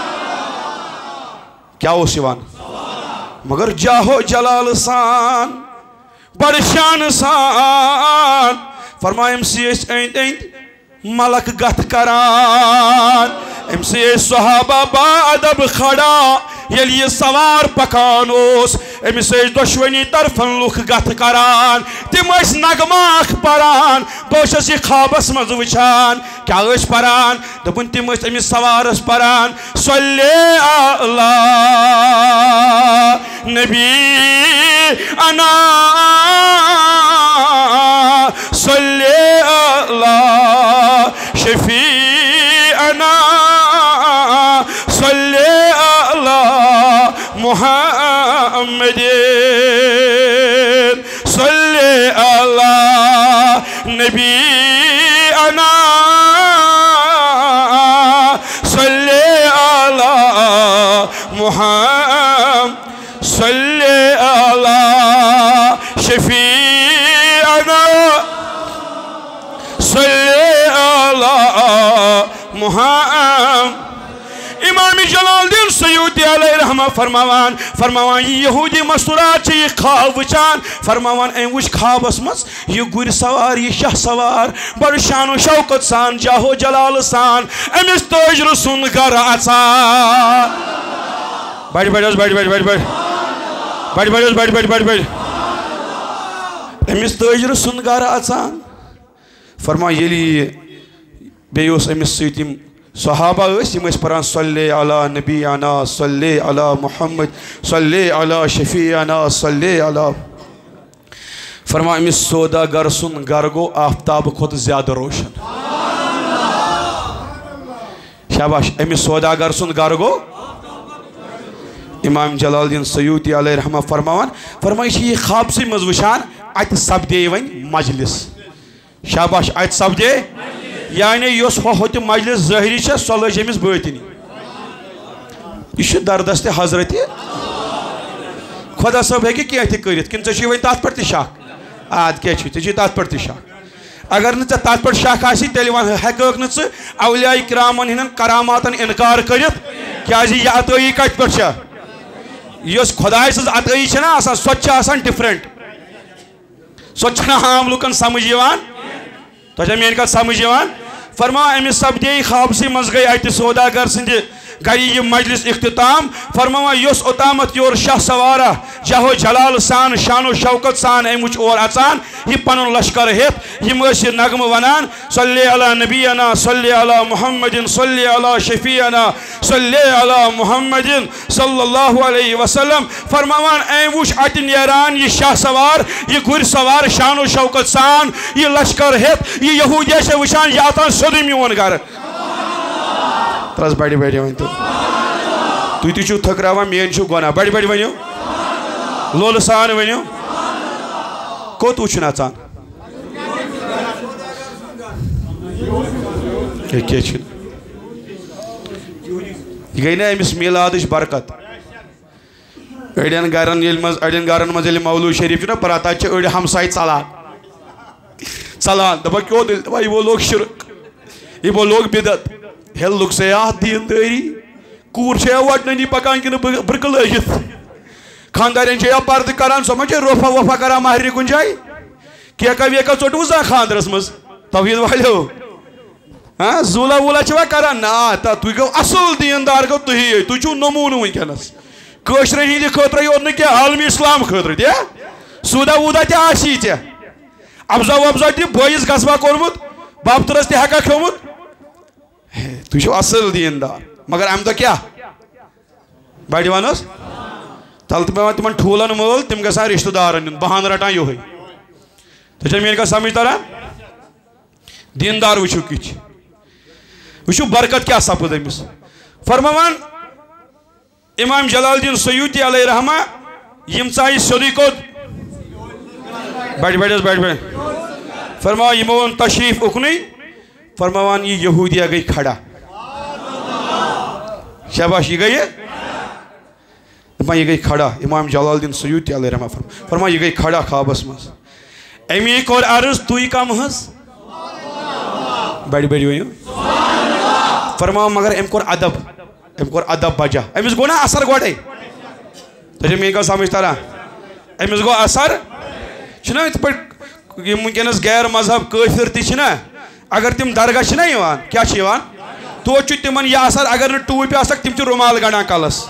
کیا او سیوان؟ مگر جاہو جلال سان پرشان سان۔ فرمائیم سی اس ایند ایند ملک گت کران۔ ام سی صحابہ با ادب کھڑا یل یہ سوار پکان اس امس دشونی طرفن لوک گت کران۔ تم نغماخ پران بہس یہ خوابس مز وچان کیا پران؟ دپن تم امس سوارس پران۔ صلی اللہ نبی، انا اللہ محمد امام جلال دین سیوتی علیہ رحمہ فرماوان فرماوان یہ یہودی مستورات چھ یہ خواب وچان فرماوان این وچ خوابس مز یہ گر سوار یہ شاہ سوار بڑ شان و شوکت سان جاہو جلال سان امس تاج رسون گر اچان بڑی بڑی بڑی بڑی بڑی بڑی بڑی بڑی بڑی بڑی بڑی بڑی امس تاج رسون گر اچان فرما یلی بیوس امس سیتیم صحابہ اس یم اس پران صلی علی نبی انا صلی علی محمد صلی علی شفیع انا صلی علی فرما امس سودا گر سن گر گو آفتاب خود زیادہ روشن شاباش امس سودا گر سن گر گو امام جلال الدین سیوتی علیہ رحمہ فرماوان فرمائش یہ خواب سے مزوشان ات سبدے ون مجلس شاباش ات سبدے یعنی اس ہوت مجلس ظاہری چھے سو لج امس بٲتنی یہ دردس تہ حضرت۔ خدا صاحب ہیٚکہِ کینٛہہ تہِ کٔرِتھ کِنہٕ ژےٚ چھُے وۄنۍ تَتھ شک آد کیٛاہ چھُے؟ ژےٚ شک اگر جی، نا ژےٚ تَتھ پٮ۪ٹھ شک آسی تیٚلہِ وَن ہٮ۪کٲکھ نہٕ ژٕ اولیا کرامن ہِنٛدٮ۪ن کراماتن اِنکار کٔرِتھ کیٛازِ یہِ عطٲیی کَتہِ پٮ۪ٹھ چھےٚ؟ یۄس خۄداے سٕنٛز عطٲیی آسان سۄ تہِ چھِ عام لکن سمجھ یِوان تو میرے کت سمجھ یوان فرما امس سپدے خوابسی مز گئی اتہ سوداگر سند گری یہ مجلس اختتام فرما یس اوتامت یور شاہ سوارہ جہو جلال سان شان و شوکت سان امچ اور اچان یہ پن لشکر ہت یم یہ نغم ونان صلی علی نبینا صلی علی محمد صلی علی شفیعنا صلی علی محمد صلی اللہ علیہ وسلم فرماوان ایم وش ات نیران یہ شاہ سوار یہ گر سوار شان و شوکت سان یہ لشکر ہت یہ یہودی سے وشان یہ اتان سودی میون گھر ترس بڑی بڑی ون تو تھی تھی تھکراوان مین چھو گناہ بڑی بڑی ونیو لول سان ونیو کوت وچھن اچان کیا چھن یہ گئی نا امس میلادش برکت اڑین گرن یل مز اڑین گرن مز یل مولو شریف نا پرا تات اڑ ہمسائی ژلان ژلان دپا کیو دل دپا یہ لوگ شرک یہ لوگ بدت ہیل لوگ سیاح دین داری کور چھے وٹننی پکان کن برک لگت خاندارین چھے پرد کران سو مجھے روفا وفا کران مہری کن جائی کیکا ویکا چوٹو زا خاندرس مز توحید والیو ہاں زولا وولا چھوا کران نا تا توی گو اصل دیندار گو تہی تو چھو نمون ونکنس کشر ہی دی خطر یور نکی عالمی اسلام خطر دیا سودا وودا تی آسی تی ابزا وابزا تی بوئیز گسوا کورمت باب ترس تی حقا کھومت تو چھو اصل دیندار مگر ام دہ کیا؟ بڑی ون تل تو پیوان تمن ٹھولن مول، تم گسان رشتہ دارن دن بہان رٹان یہ تو چھ میری کا سمجھ تران دیندار وچھو کچھ۔ وچھو برکت کیا سپد امس فرماوان امام جلال الدین سیوتی علیہ رحمہ، یم ژائی سیودی کوت بڑ بڑس بڑ بڑ فرما یمو تشریف اکنی؟ فرماوان، یہ یہودیہ گئی، کھڑا۔ شہباش یہ گئی دپان یہ گئی، کھڑا۔ امام جلال الدین سیوتی علیہ رحمہ فرما فرما یہ گئی، کھڑا خوابس مز امی کور عرض توی کم ہز بڑی بڑی ہوئی فرما مگر ام کور ادب ام کور ادب بجا۔ امس گو نا اثر گوڑے۔ تو جب میں سمجھ تارا امس گو اثر؟ چھنا ات پر یہ ممکنس غیر مذہب کافر تی چھنا اگر تم درگاہ چھنا یوان کیا چھ یوان تو چھ تمن یہ اثر اگر نہ ٹوپی آسک، تم چھ رومال گڑان کلس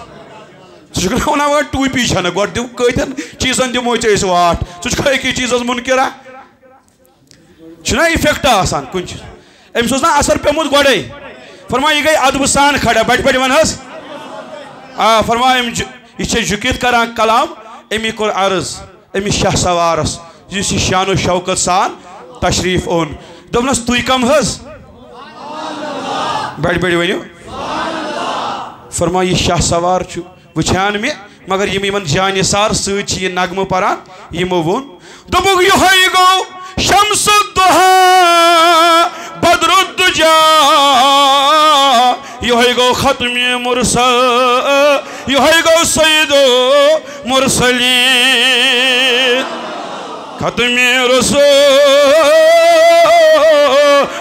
ژٕ چھُکھ ونان وۄنۍ ٹوٗپی چھنہٕ گۄڈٕ دِو کۭتٮ۪ن چیٖزن دِمو ژےٚ أسۍ واٹھ ژٕ چھُکھ أکی چیٖزس مُنکِرا چھُنا اِفٮ۪کٹ آسان کُنہِ چیٖز أمِس اوس نا، اثر پیوٚمُت گۄڈے فرما یہِ گٔے ادبہٕ سان کھڑا بَٹہِ بَٹہِ وَن حظ آ فرما أمۍ یہِ چھےٚ جُکِتھ جی، کران کلام أمی کوٚر عرض أمِس شاہ سوارس یُس یہِ شانو شوکت سان تشریٖف اوٚن۔ دوٚپنس تُہۍ کم حظ بَڑِ بَڑِ ؤنِو فرما یہِ شاہ سوار چھُ وچھان میں مگر یم یمن جانہِ سار سۭتۍ چھِ یہِ نغمہٕ پران یمو ووٚن دوٚپُکھ یِہوٚے گوٚو شمس الدُہا بدر الدجا یِہوٚے گوٚو ختم مرسل یِہوٚے گوٚو سید مرسلی ختم رسول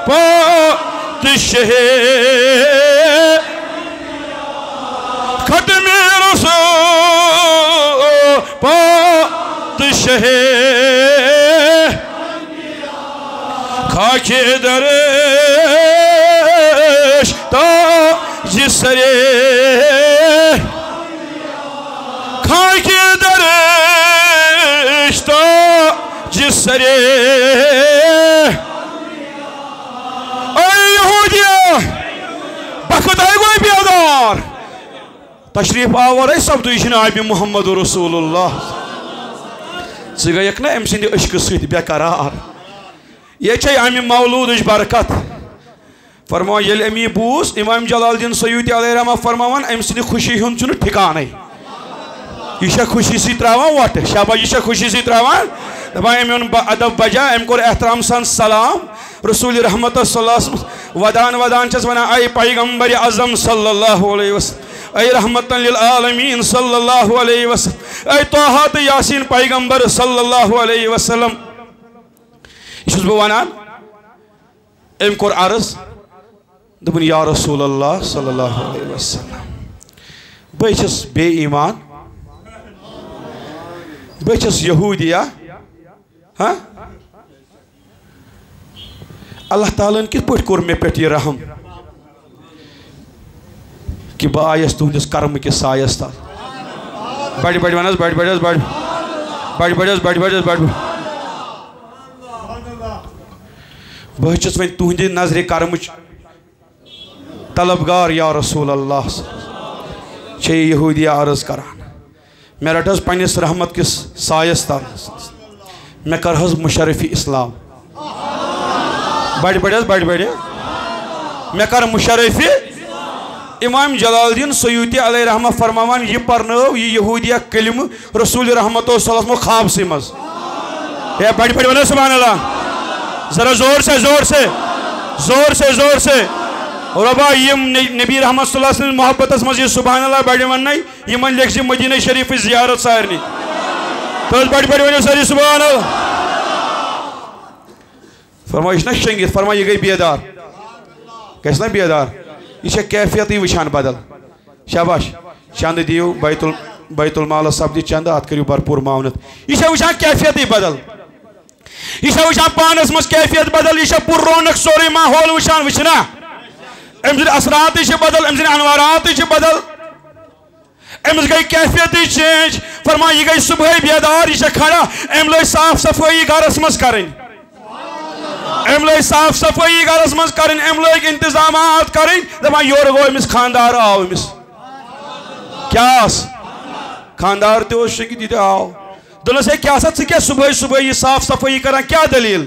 پات شہید ختم رسول پات شہید خاک درش تاج سرے خاک درش تاج سرے اے یہودیہ بخت آئی گوئی بیادار تشریف آور ہے سب تو یہ آبی محمد رسول اللہ ژٕ گٔیَکھ نا أمۍ سٕنٛدِ أشکہٕ سۭتۍ بے قرار یہ چھے امی مولودٕچ برکت فرما ییٚلہِ أمی بوٗز اِمام جلال یہ خوشی سی تراوان وٹ شابا یہ خوشی سی تراوان. دپان أمۍ اوٚن ادب بجا أمۍ کوٚر احترام سان سلام. رسول رحمت صلی اللہ علیہ وسلم. ودان ودان چھس ونان اے پیغمبر اعظم صلی اللہ علیہ وسلم. اے رحمت للعالمین صلی اللہ علیہ وسلم. اے توحا تو یاسین پیغمبر صلی اللہ علیہ وسلم. یہ چھس بہ ونان أمۍ کوٚر عرض دوٚپُن یا رسول اللہ صلی اللہ علیہ وسلم. بہٕ چھس بے ایمان بچس یہودی ہاں اللہ تعالیٰ کت پہ کور مے پہ یہ رحم کہ بہ آیس تہندس کرم کس سایس تل بڑ بڑ ون بڑ بڑ بڑ بڑ بڑ بڑ بڑ بڑ بہ ون تہندِ نظرِ کرمچ طلبگار یا رسول اللہ چھ یہودیہ عرض کران مے رٹ حظ پنس رحمت کس سایس تل مے کر حظ مشرفی اسلام۔ بڑ بڑ حظ بڑ بڑ مے کر مشرفی۔ امام جلال الدین سیوتی علیہ رحمہ فرماوان، یہ پرنو یہ یہودیہ کلم رسول رحمت صلی اللہ علیہ وسلم خواب سے مز۔ اے بڑ بڑ سبحان اللہ۔ ذرا زور سے زور سے۔ زور سے زور سے۔ ربا، یم نبی رحمت صلی اللہ علیہ وسلم محبت اس مز سبحان اللہ بڑ ون یمن لکھ جی مدینہ شریف زیارت سارنی۔ تو بڑ بڑ ونو ساری سبحان اللہ فرمائی نا شنگت فرمائی یہ گئی بیدار۔ کیسے نا بیدار؟ یہ کیفیت وچان بدل۔ شاباش چند دیو بیت بیت المال سپدی چند ات کرو بھرپور معاونت۔ یہ وچان کیفیت بدل۔ یہ وچان پانس مز کیفیت بدل۔ یہ پور رونق سوری ماحول وچان وچنا ام سن جی اثرات بدل ام سن جی انوارات بدل۔ امس گئی کیفیت چینج۔ فرما یہ گئی صبح بیدار یہ کھڑا۔ ام لوگ صاف صفائی گھرس مز کریں۔ ام لوگ صاف صفائی گھرس مز کریں۔ ام لوگ انتظامات کریں۔ دپان یور گو امس خاندار آو امس کیا خاندار تہ شکت یہ آو دنس ہے کیا سا ثہ صبح صبح یہ صاف صفائی کران کیا دلیل؟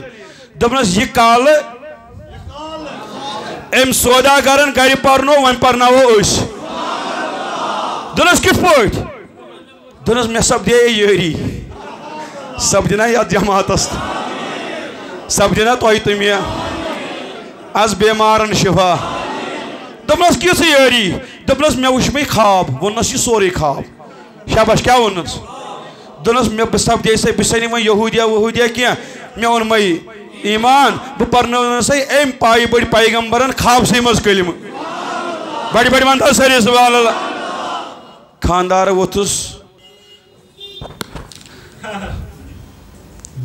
دپنس یہ کال ام سودا گرن گھر پرنو ون پرنو اس دنس کت پٹ دنس میں سب دے یری سب دنا یت جماعت سب دنا تہ تم از بیمارن شفا دپنس کس یری دپنس وش وچمے خواب ونس یہ سوری خواب شبش کیا ونس دنس مے سب دے سے بسنی ون یہودیا وہودیا کیا مے ون مے ایمان بہ پرنو سے ایم پائی بڑ پیغمبرن خواب سے مز کلم بڑ بڑ ون ساری سبحان اللہ. خاندار ووتھس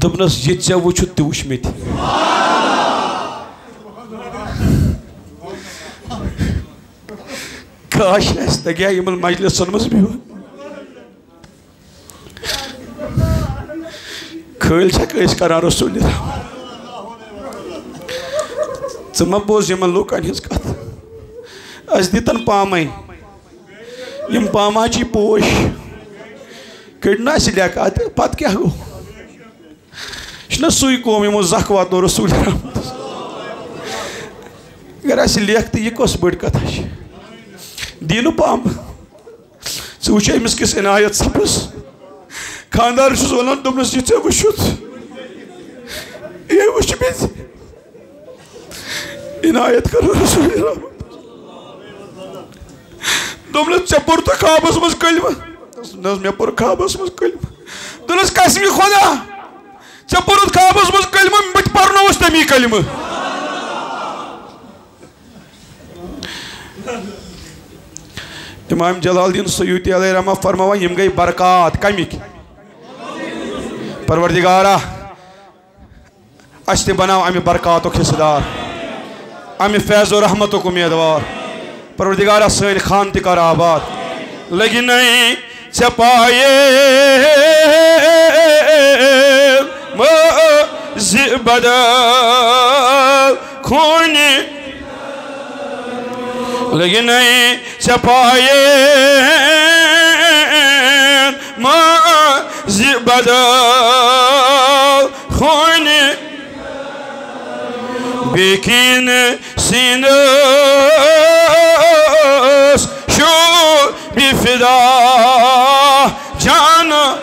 دپنس یہ ژےٚ وٕچھُتھ تہِ وٕچھ مےٚ تہِ کاش اَسہِ تگہِ ہا مجلسن منٛز بِہُن خٲلۍ چھکھ أسۍ کران رسوٗلِ ژٕ ما بوز یِمن لوٗکن ہٕنٛز کتھ اَسہِ دِتن پامے یم پاماچی پوش کڑنا اَسہِ لیکھا تہٕ پتہٕ کیٛاہ گوٚو یہ چھُنہ سُے قوم یِمو زکھ واتنو رسوٗل رحمتس اگر اَسہِ لیکھ تہٕ یہِ کۄس بٔڑ کتھا چھِ دی نہٕ پام ژٕ وٕچھ أمِس کِس عنایت سپدس خاندار چھُس ونان دوٚپنس یہِ ژےٚ وٕچھُتھ یے وٕچھ مےٚ عنایت کرو رسوٗل رحمت دوٚپنس ژےٚ پوٚرتھٕ خوابس منٛز کلمہٕ۔ نہ حظ مےٚ پوٚر خوابس منٛز کلمہٕ دوٚپنس قسمہِ خۄدا ژےٚ پوٚرُتھ خوابس منٛز کلمہٕ بہٕ تہِ پرنووُس تمی کلمہٕ۔ امام جلال الدین سیوتی علیہ رحمہ فرماوان، یم گئی برکات کمک پروردگارہ اس تہِ بناو امہِ برکاتُک حصہٕ دار امی فیض و رحمت و امیدوار پروردگارہ سن خان تکار آباد۔ لگی نہیں چپائے بدا خون۔ لگی نہیں چپائے ماں بدا Pekin sinöz şu bir fida canı.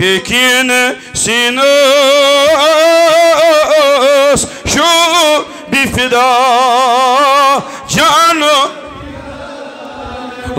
Pekin sinöz şu bir fida canı.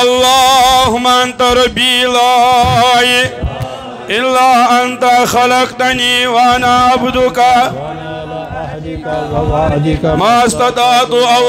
اللهم أنت ربي لا إلا أنت خلقتني وأنا عبدك. ما استطعت أو